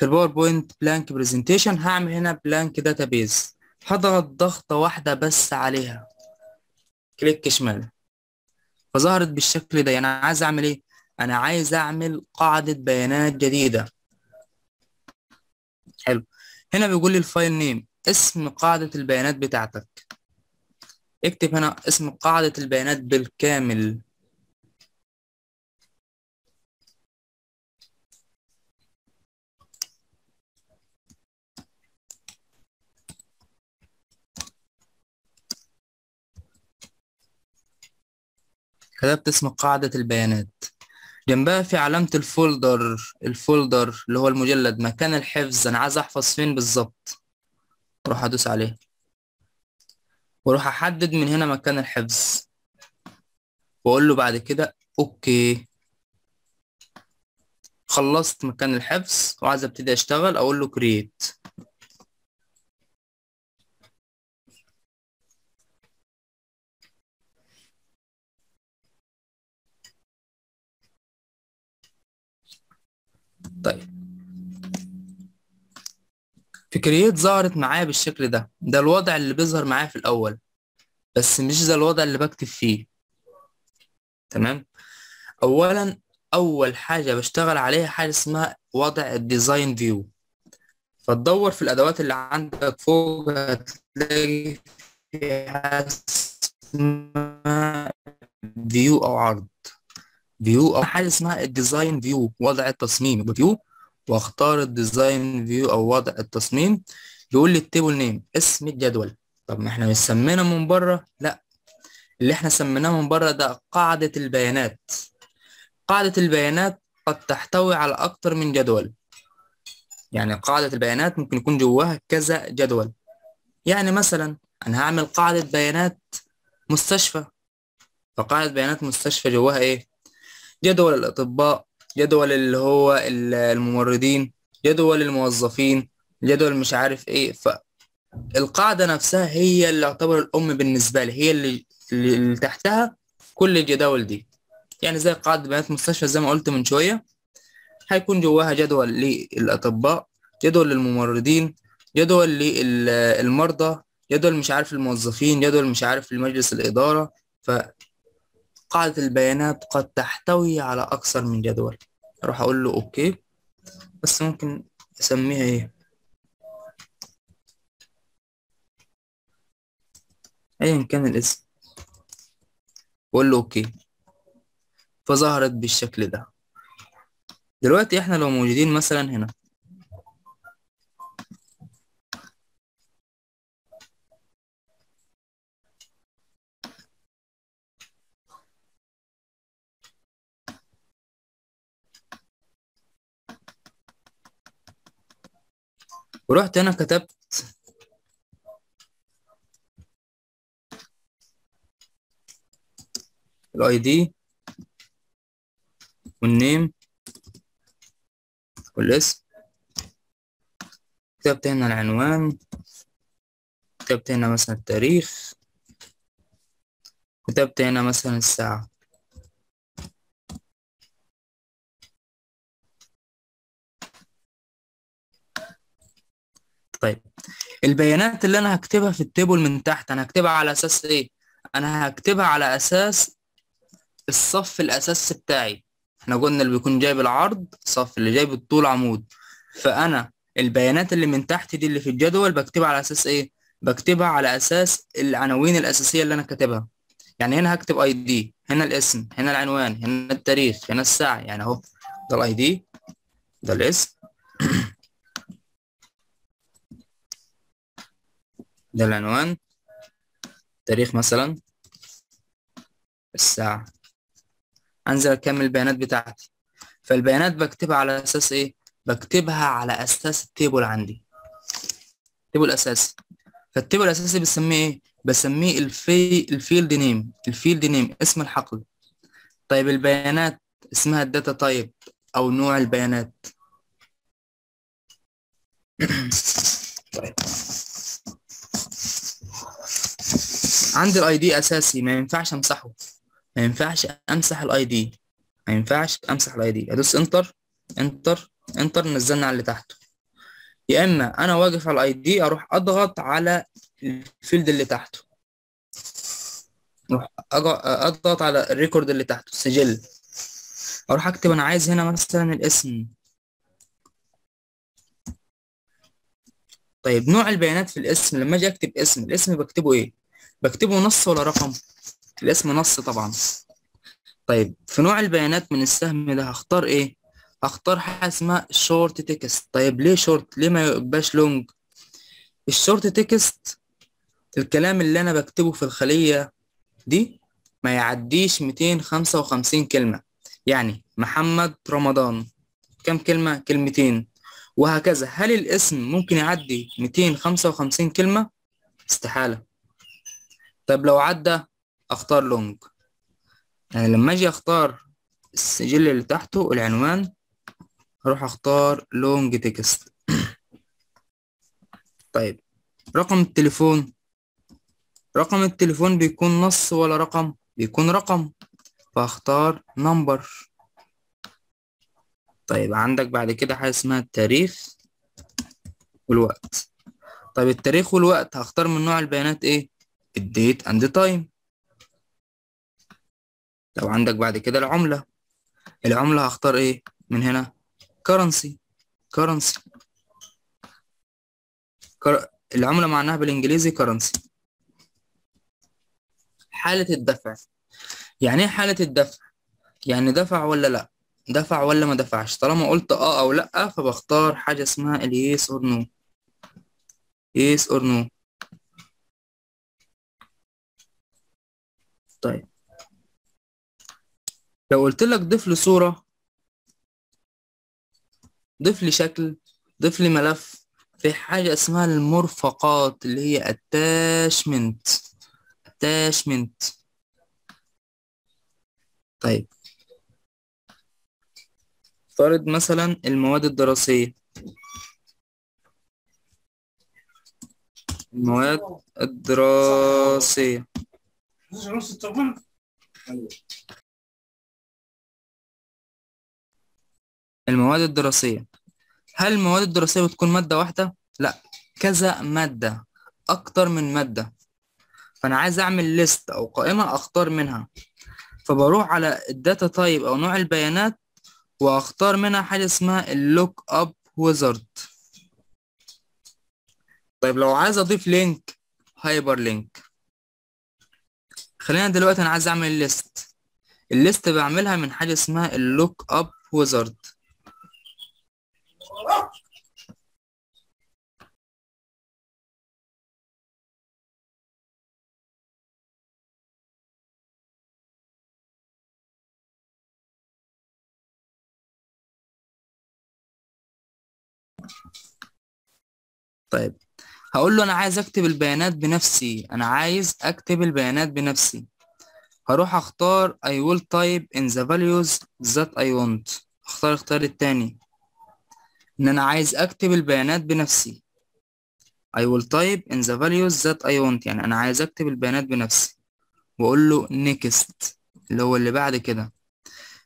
في الباوربوينت blank presentation هعمل هنا blank database هضغط ضغطة واحدة بس عليها. click شمال. فظهرت بالشكل ده. يعني عايز أعمل إيه؟ أنا عايز أعمل قاعدة بيانات جديدة. حلو. هنا بيقول لي الفايل نيم اسم قاعدة البيانات بتاعتك. اكتب هنا اسم قاعدة البيانات بالكامل. كتبت اسم قاعدة البيانات. جنبها في علامة ال folder ال folder اللي هو المجلد مكان الحفظ. أنا عايز أحفظ فين بالظبط؟ أروح أدوس عليه. وأروح أحدد من هنا مكان الحفظ. وأقول له بعد كده okay. خلصت مكان الحفظ وعايز أبتدي أشتغل أقول له create طيب. في ظهرت معايا بالشكل ده. ده الوضع اللي بيظهر معايا في الأول بس مش ده الوضع اللي بكتب فيه. تمام؟ أولا أول حاجة بشتغل عليها حاجة اسمها وضع ال design view فتدور في الأدوات اللي عندك فوق هتلاقي في حاجة اسمها view أو عرض. view أو حاجة اسمها ال design view وضع التصميم. view واختار ال design view أو وضع التصميم. يقول لي ال table name اسم الجدول. طب ما إحنا مش سمينا من بره؟ لا. اللي إحنا سميناه من بره ده قاعدة البيانات. قاعدة البيانات قد تحتوي على أكتر من جدول. يعني قاعدة البيانات ممكن يكون جواها كذا جدول. يعني مثلا أنا هعمل قاعدة بيانات مستشفى. فقاعدة بيانات مستشفى جواها إيه؟ جدول الأطباء جدول اللي هو الممرضين جدول الموظفين جدول مش عارف إيه فالقاعدة نفسها هي اللي يعتبر الأم بالنسبة لي هي اللي, اللي تحتها كل الجداول دي. يعني زي قاعدة بيانات مستشفى زي ما قلت من شوية هيكون جواها جدول للأطباء جدول للممرضين جدول للمرضى جدول مش عارف الموظفين جدول مش عارف لمجلس الإدارة ف قاعدة البيانات قد تحتوي على أكثر من جدول. أروح أقول له okay. بس ممكن أسميها إيه؟ أيا كان الاسم. وأقول له okay. فظهرت بالشكل ده. دلوقتي إحنا لو موجودين مثلا هنا ورحت هنا كتبت ال ID وال name والاسم. كتبت هنا العنوان. كتبت هنا مثلا التاريخ. كتبت هنا مثلا الساعة. طيب البيانات اللي أنا هكتبها في ال table من تحت أنا هكتبها على أساس إيه؟ أنا هكتبها على أساس الصف الاساسي بتاعي. إحنا قلنا اللي بيكون جايب العرض الصف اللي جايب الطول عمود. فأنا البيانات اللي من تحت دي اللي في الجدول بكتبها على أساس إيه؟ بكتبها على أساس العناوين الأساسية اللي أنا كاتبها. يعني هنا هكتب اي دي هنا الاسم هنا العنوان هنا التاريخ هنا الساعة. يعني أهو ده الاي دي ده الاسم. *clears throat* ده العنوان تاريخ مثلا الساعة. أنزل أكمل البيانات بتاعتي. فالبيانات بكتبها على أساس إيه؟ بكتبها على أساس ال table عندي. table أساسي فال table الأساسي بسميه إيه؟ بسميه ال fie ال field name ال field name اسم الحقل. طيب البيانات اسمها ال data type أو نوع البيانات. *coughs* طيب. عندي ال ID أساسي ما ينفعش أمسحه. ما ينفعش أمسح ال ID ما ينفعش أمسح ال ID أدوس enter enter enter نزلنا على اللي تحته. يا إما أنا واقف على ال ID أروح أضغط على ال field اللي تحته. أروح أضغط على ال record اللي تحته السجل أروح أكتب أنا عايز هنا مثلا الاسم. طيب نوع البيانات في الاسم لما أجي أكتب اسم الاسم بكتبه إيه؟ بكتبه نص ولا رقم؟ الاسم نص طبعا. طيب في نوع البيانات من السهم ده هختار إيه؟ هختار حاجة اسمها short text طيب ليه شورت ليه ما يبقاش long ال short text الكلام اللي أنا بكتبه في الخلية دي ما يعديش 255 كلمة. يعني محمد رمضان. كم كلمة؟ كلمتين. وهكذا. هل الاسم ممكن يعدي 255 كلمة؟ استحالة. طيب لو عدى أختار long يعني لما أجي أختار السجل اللي تحته العنوان هروح أختار long text *clears throat* طيب رقم التليفون. رقم التليفون بيكون نص ولا رقم؟ بيكون رقم. فأختار number طيب عندك بعد كده حاجة اسمها التاريخ والوقت. طيب التاريخ والوقت هختار من نوع البيانات إيه؟ ال date and time لو عندك بعد كده العملة. العملة هختار إيه؟ من هنا. currency. currency. كر... العملة معناها بالإنجليزي currency. حالة الدفع. يعني إيه حالة الدفع؟ يعني دفع ولا لا؟ دفع ولا ما دفعش؟ طالما قلت آه أو لأ فبختار حاجة اسمها ال yes or no. yes or no. طيب. لو قلت لك ضيف لي صورة ضيف لي شكل ضيف لي ملف في حاجة اسمها المرفقات اللي هي attachment attachment. طيب. فرض مثلا المواد الدراسية. المواد الدراسية. المواد الدراسية. هل المواد الدراسية بتكون مادة واحدة؟ لا. كذا مادة. أكتر من مادة. فأنا عايز أعمل list أو قائمة أختار منها. فبروح على ال data type أو نوع البيانات وأختار منها حاجة اسمها ال lookup wizard طيب لو عايز أضيف link hyperlink خلينا دلوقتي أنا عايز أعمل list ال list بعملها من حاجة اسمها ال lookup wizard طيب. هقول له أنا عايز أكتب البيانات بنفسي أنا عايز أكتب البيانات بنفسي. هروح أختار I will type in the values that I want. أختار اختار التاني. إن أنا عايز أكتب البيانات بنفسي. I will type in the values that I want. يعني أنا عايز أكتب البيانات بنفسي. وأقول له next اللي هو اللي بعد كده.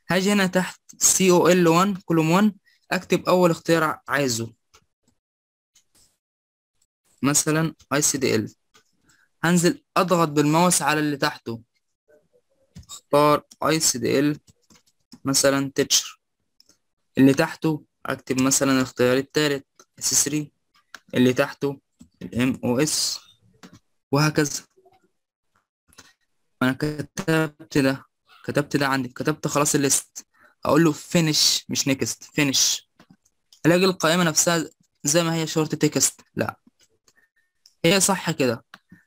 هاجي هنا تحت COL1 كولوم 1 أكتب أول اختيار عايزه. مثلا ICDL هنزل أضغط بالماوس على اللي تحته. أختار ICDL مثلا teacher اللي تحته أكتب مثلا الاختيار التالت S3 اللي تحته ال MOS وهكذا. أنا كتبت ده كتبت ده عندي. كتبت خلاص الليست. أقول له finish مش next finish. ألاقي القائمة نفسها زي ما هي short text لا. هي صح كده.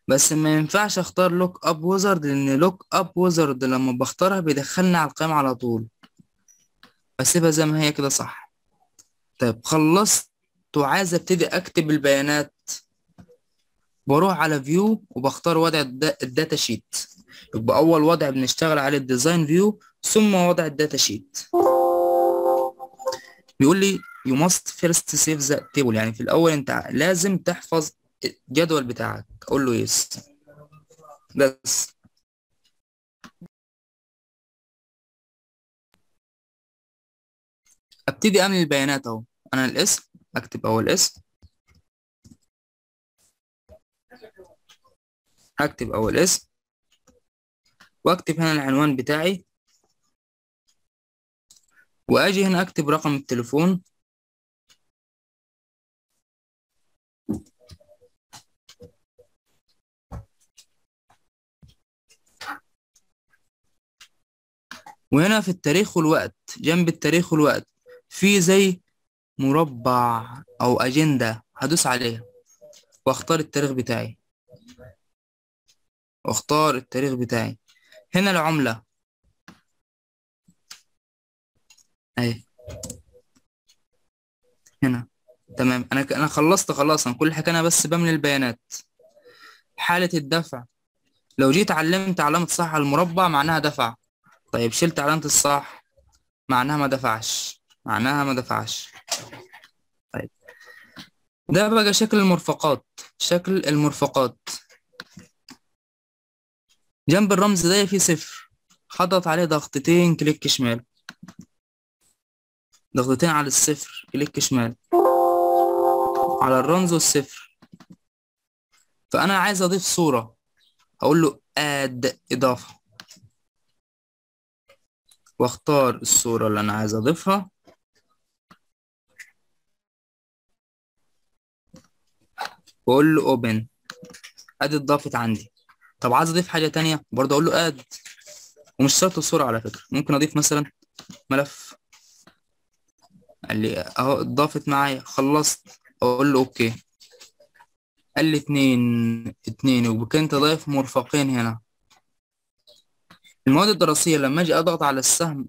بس ما ينفعش اختار lookup wizard لأن lookup wizard لما بختارها بيدخلني على القائمة على طول. بسيبها زي ما هي كده صح. طيب خلصت وعايز ابتدي اكتب البيانات. بروح على view وبختار وضع ال datasheet يبقى أول وضع بنشتغل عليه ال design view ثم وضع ال datasheet بيقول لي you must first save the table. يعني في الأول أنت لازم تحفظ الجدول بتاعك. أقول له yes. بس. أبتدي املي البيانات أهو. أنا الاسم أكتب أول اسم هكتب أول اسم وأكتب هنا العنوان بتاعي. وأجي هنا أكتب رقم التليفون. وهنا في التاريخ والوقت جنب التاريخ والوقت في زي مربع أو أجندة هدوس عليها. واختار التاريخ بتاعي. واختار التاريخ بتاعي. هنا العملة. أهي. هنا. تمام. أنا أنا خلصت خلاص أنا كل حاجة أنا بس بملي البيانات. حالة الدفع. لو جيت علمت علامة صح على المربع معناها دفع. طيب شلت علامة الصح. معناها ما دفعش. معناها ما دفعش. طيب. ده بقى شكل المرفقات. شكل المرفقات. جنب الرمز ده في صفر. حضغط عليه ضغطتين كليك شمال. ضغطتين على الصفر كليك شمال. على الرمز والصفر. فأنا عايز أضيف صورة. أقول له آد إضافة. واختار الصورة اللي أنا عايز أضيفها. وأقول له open أدي اتضافت عندي. طب عايز أضيف حاجة تانية؟ برضه أقول له add ومش شرط الصورة على فكرة. ممكن أضيف مثلا ملف. قال لي أهو اتضافت معايا. خلصت. أقول له okay قال لي اتنين اتنين. وبكده انت ضايف مرفقين هنا. المواد الدراسية لما أجي أضغط على السهم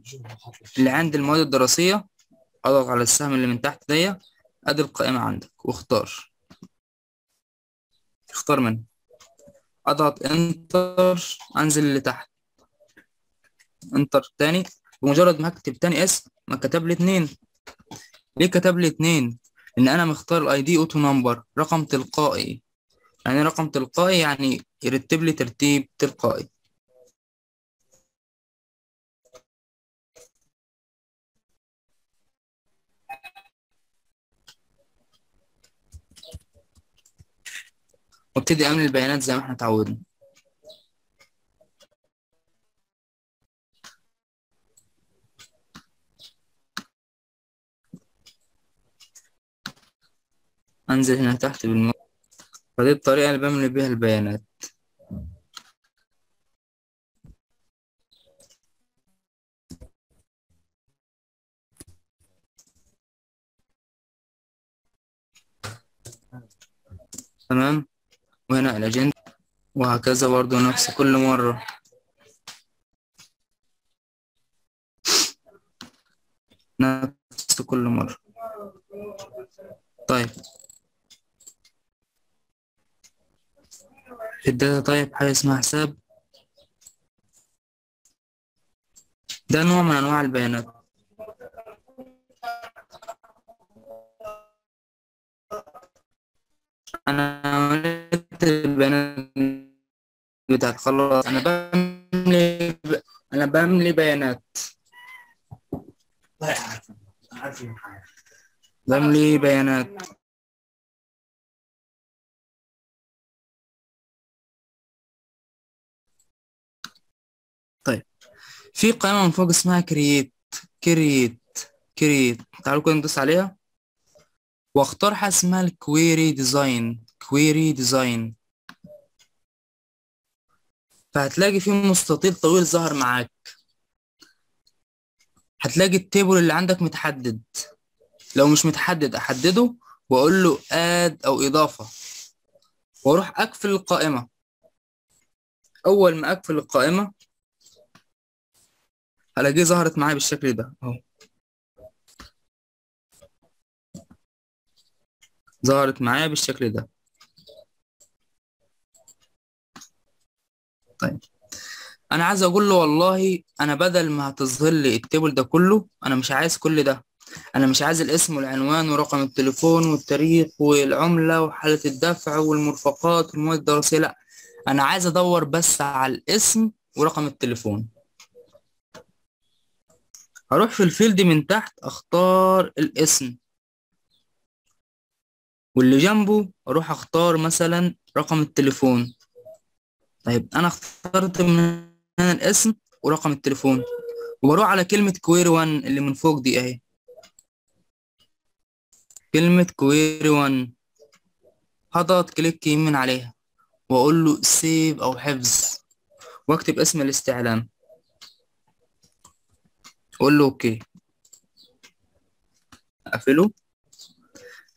اللي عند المواد الدراسية أضغط على السهم اللي من تحت دي أدي القائمة عندك واختار. اختار منه. أضغط enter أنزل اللي تحت. enter تاني. بمجرد ما هكتب تاني اسم ما كتب لي اتنين. ليه كتب لي اتنين؟ لأن أنا مختار ال ID auto number رقم تلقائي. يعني رقم تلقائي يعني يرتب لي ترتيب تلقائي. وابتدي املي البيانات زي ما إحنا اتعودنا. أنزل هنا تحت بالم... فدي الطريقة اللي بملي بيها البيانات. تمام؟ وهنا الأجندة وهكذا برضو نفس كل مرة. نفس كل مرة. طيب. في الداتا طيب حاجة اسمها حساب. ده نوع من أنواع البيانات. أنا عملت البيانات بتاعت خلاص. أنا بملي أنا بملي بيانات. بملي بيانات. طيب. في قائمة من فوق اسمها create create create تعالوا كده ندوس عليها. واختار حاجة اسمها ال query design. query design فهتلاقي فيه مستطيل طويل ظهر معاك. هتلاقي ال table اللي عندك متحدد. لو مش متحدد أحدده وأقول له add أو إضافة. وأروح أقفل القائمة. أول ما أقفل القائمة هلاقيه ظهرت معايا بالشكل ده أهو. ظهرت معايا بالشكل ده. طيب. أنا عايز أقول له والله أنا بدل ما هتظهر لي ال table ده كله أنا مش عايز كل ده. أنا مش عايز الاسم والعنوان ورقم التليفون والتاريخ والعملة وحالة الدفع والمرفقات والمواد الدراسية لأ. أنا عايز أدور بس على الاسم ورقم التليفون. هروح في ال field من تحت أختار الاسم. واللي جنبه أروح أختار مثلا رقم التليفون. طيب أنا اخترت من هنا الاسم ورقم التليفون. وبروح على كلمة query 1 اللي من فوق دي أهي. كلمة query 1 هضغط click يمين عليها. وأقول له save أو حفظ. وأكتب اسم الاستعلام. أقول له okay أقفله.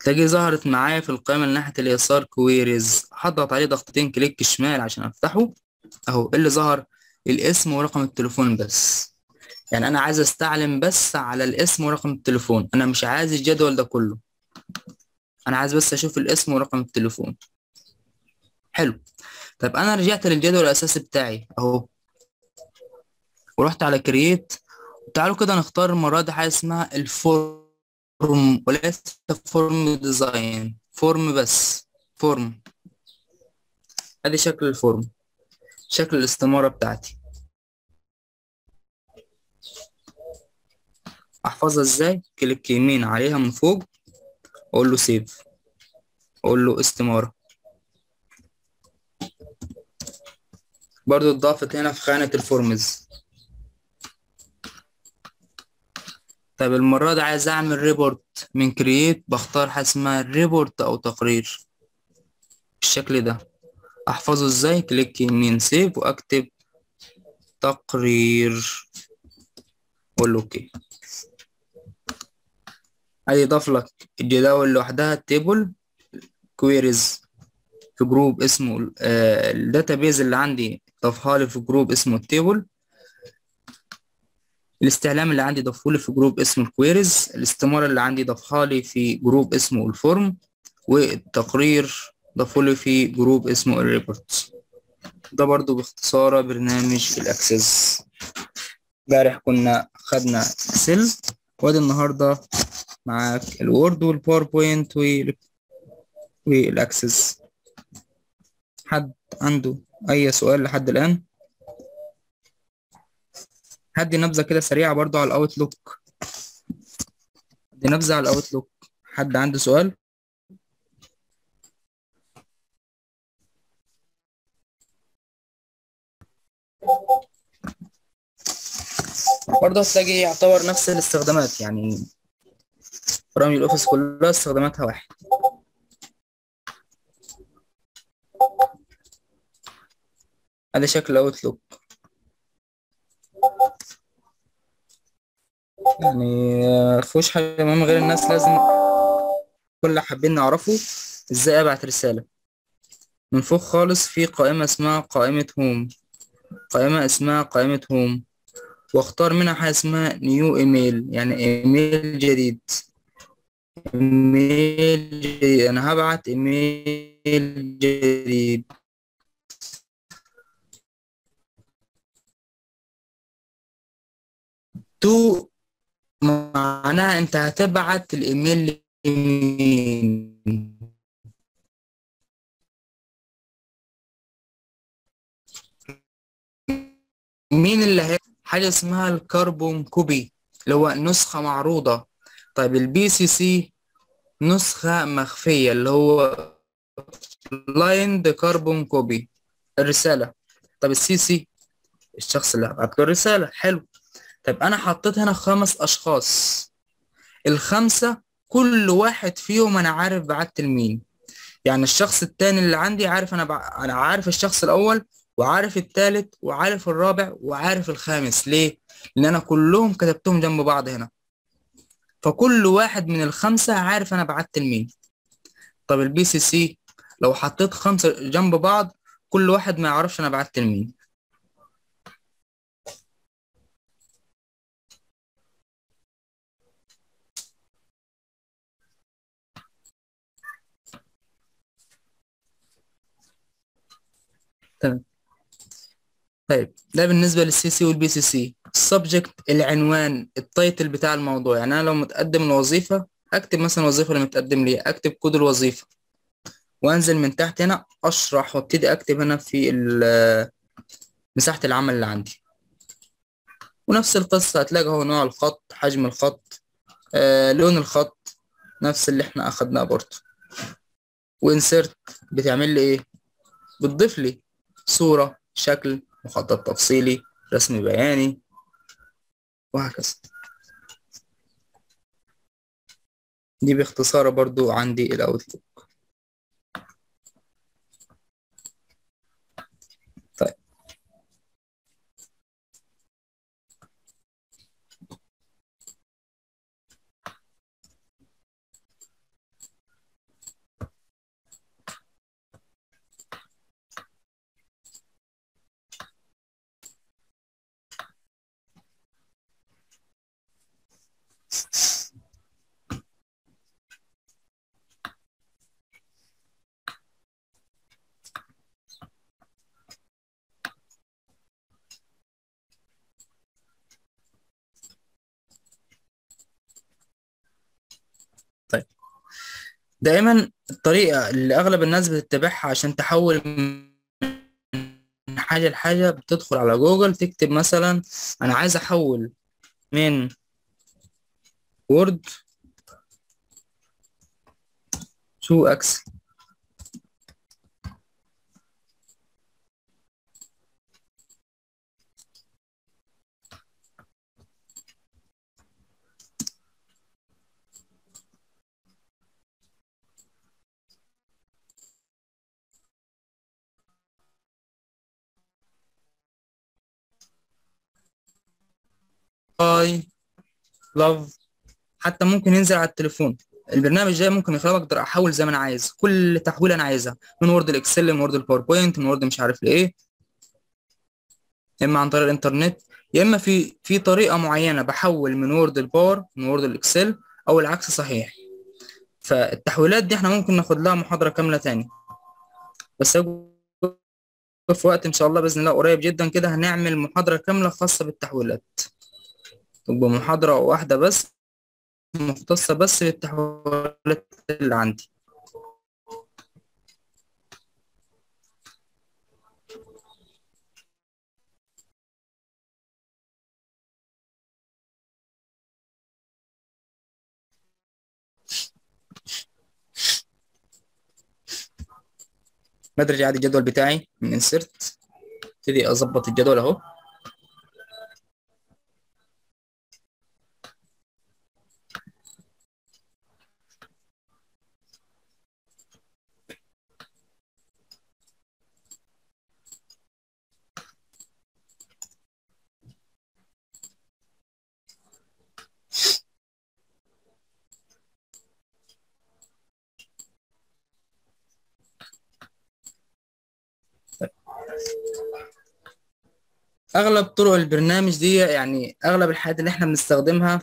تلاقي ظهرت معايا في القائمة ناحية اليسار queries. هضغط عليه ضغطتين click شمال عشان أفتحه. أهو اللي ظهر الاسم ورقم التليفون بس. يعني أنا عايز استعلم بس على الاسم ورقم التليفون. أنا مش عايز الجدول ده كله. أنا عايز بس أشوف الاسم ورقم التليفون. حلو. طب أنا رجعت للجدول الأساسي بتاعي. أهو. ورحت على create تعالوا كده نختار المرة دي حاجة اسمها ال form وليس form design form بس form ادي شكل ال form شكل الاستمارة بتاعتي. أحفظها إزاي؟ click يمين عليها من فوق أقول له save أقول له استمارة. برضو اتضافت هنا في خانة ال forms طيب المرة دي عايز أعمل report من create بختار حاجة اسمها report أو تقرير بالشكل ده. أحفظه إزاي؟ click يمين save وأكتب تقرير. وأقول okay هيضاف لك الجداول لوحدها ال table queries في group اسمه ال database اللي عندي ضافها لي في group اسمه ال table الاستعلام اللي عندي ضافه لي في group اسمه ال queries الاستمارة اللي عندي ضافها لي في group اسمه ال form والتقرير ضافه لي في group اسمه ال report ده برضو باختصار برنامج ال Access. امبارح كنا خدنا Excel وادي النهارده معاك ال Word وال PowerPoint وال Access حد عنده أي سؤال لحد الآن؟ هدي نبذة كده سريعة برضو على ال Outlook دي نبذة على ال Outlook حد عنده سؤال؟ برضه هتلاقي يعتبر نفس الاستخدامات يعني برامج الأوفيس كلها استخداماتها واحد. هذا شكل الأوتلوك يعني مفيهوش حاجة مهمة غير الناس لازم كل حابين نعرفه إزاي أبعت رسالة. من فوق خالص في قائمة اسمها قائمة هوم. قائمة اسمها قائمة home. واختار منها حاجة اسمها new email يعني إيميل جديد. إيميل جديد أنا هبعت إيميل جديد. to معناها انت هتبعت الإيميل لمين؟ مين اللي هي حاجة اسمها ال carbon copy اللي هو نسخة معروضة. طيب ال BCC نسخة مخفية اللي هو blind carbon copy الرسالة. طب ال CC الشخص اللي بعت له الرسالة. حلو. طيب أنا حطيت هنا خمس أشخاص. الخمسة كل واحد فيهم أنا عارف بعت لمين يعني الشخص التاني اللي عندي عارف أنا بع... أنا عارف الشخص الأول وعارف التالت وعارف الرابع وعارف الخامس. ليه؟ لأن أنا كلهم كتبتهم جنب بعض هنا. فكل واحد من الخمسة عارف أنا بعت لمين طب ال BCC لو حطيت خمسة جنب بعض كل واحد ما يعرفش أنا بعت لمين تمام. طيب ده بالنسبة لل CC وال BCC ال subject العنوان ال title بتاع الموضوع. يعني أنا لو متقدم لوظيفة أكتب مثلا وظيفة اللي متقدم لي أكتب كود الوظيفة. وأنزل من تحت هنا أشرح وأبتدي أكتب هنا في مساحة العمل اللي عندي. ونفس القصة هتلاقي هو نوع الخط حجم الخط آه لون الخط نفس اللي إحنا أخدناه برضه. وإنسيرت بتعمل لي إيه؟ بتضيف لي صورة شكل مخطط تفصيلي رسم بياني وهكذا. دي باختصار برضو عندي الأوتلوك دائما الطريقة اللي أغلب الناس بتتبعها عشان تحول من حاجة لحاجة بتدخل على جوجل تكتب مثلا أنا عايز أحول من Word to Excel I Love حتى ممكن ينزل على التليفون. البرنامج ده ممكن يخليني أقدر أحول زي ما أنا عايز. كل تحويلة أنا عايزها. من Word ل Excel من Word ل PowerPoint من Word مش عارف لإيه. إما عن طريق الإنترنت يا إما في في طريقة معينة بحول من Word ل Power من Word ل Excel أو العكس صحيح. فالتحويلات دي إحنا ممكن ناخد لها محاضرة كاملة تاني بس في وقت إن شاء الله بإذن الله قريب جدا كده هنعمل محاضرة كاملة خاصة بالتحويلات. تبقى محاضره واحدة بس مختصة بس بالتحويلات اللي عندي. بدرج عادي الجدول بتاعي من انسرت ابتدي أظبط الجدول أهو. أغلب طرق البرنامج دي يعني أغلب الحاجات اللي إحنا بنستخدمها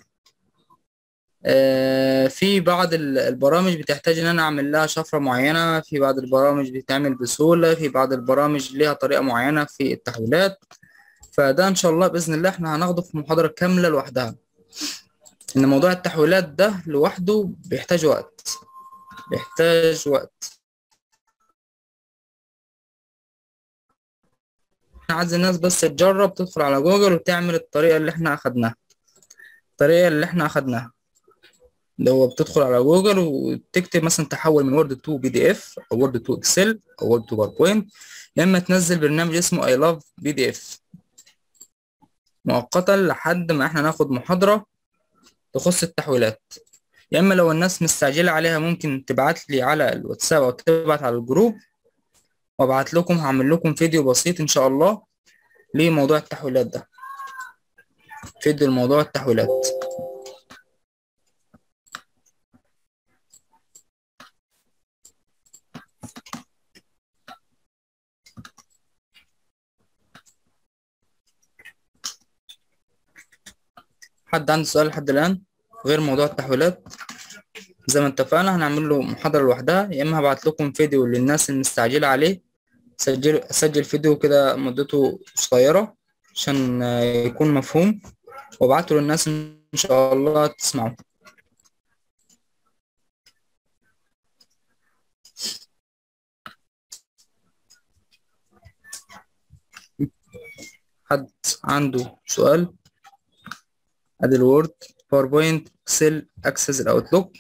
آه، في بعض ال- البرامج بتحتاج إن أنا أعمل لها شفرة معينة في بعض البرامج بتتعمل بسهولة في بعض البرامج ليها طريقة معينة في التحويلات. فده إن شاء الله بإذن الله إحنا هناخده في محاضرة كاملة لوحدها. إن موضوع التحويلات ده لوحده بيحتاج وقت بيحتاج وقت. عايز الناس بس تجرب تدخل على جوجل وتعمل الطريقة اللي إحنا أخدناها. الطريقة اللي إحنا أخدناها. اللي هو بتدخل على جوجل وتكتب مثلا تحول من Word to PDF أو Word to Excel أو Word to PowerPoint يا إما تنزل برنامج اسمه I Love PDF مؤقتا لحد ما إحنا ناخد محاضرة تخص التحويلات. يا إما لو الناس مستعجلة عليها ممكن تبعت لي على الواتساب أو تبعت على ال group. وابعت لكم هعمل لكم فيديو بسيط إن شاء الله لموضوع التحويلات ده. فيديو لموضوع التحويلات. حد عنده سؤال لحد الآن غير موضوع التحويلات؟ زي ما اتفقنا هنعمل له محاضرة لوحدها يا إما هبعت لكم فيديو للناس المستعجلة عليه سجل سجل فيديو كده مدته قصيرة عشان يكون مفهوم. وابعته للناس إن شاء الله تسمعه. حد عنده سؤال؟ ادي ال Word PowerPoint Excel Access ال Outlook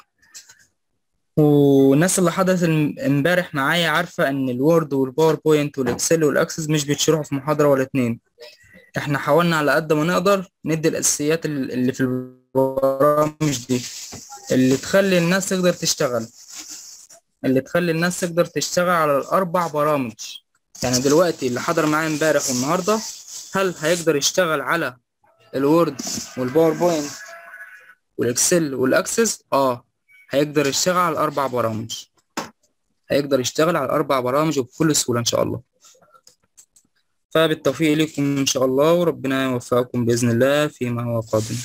والناس اللي حضرت امبارح معايا عارفة إن الوورد والباوربوينت والإكسل والأكسس مش بيتشرحوا في محاضرة ولا اتنين. إحنا حاولنا على قد ما نقدر ندي الأساسيات ال- اللي في البرامج دي. اللي تخلي الناس تقدر تشتغل. اللي تخلي الناس تقدر تشتغل على الأربع برامج. يعني دلوقتي اللي حضر معايا امبارح والنهاردة هل هيقدر يشتغل على الوورد والباوربوينت والإكسل والأكسس؟ آه. هيقدر يشتغل على الأربع برامج. هيقدر يشتغل على الأربع برامج وبكل سهولة إن شاء الله. فبالتوفيق لكم إن شاء الله وربنا يوفقكم بإذن الله فيما هو قادم.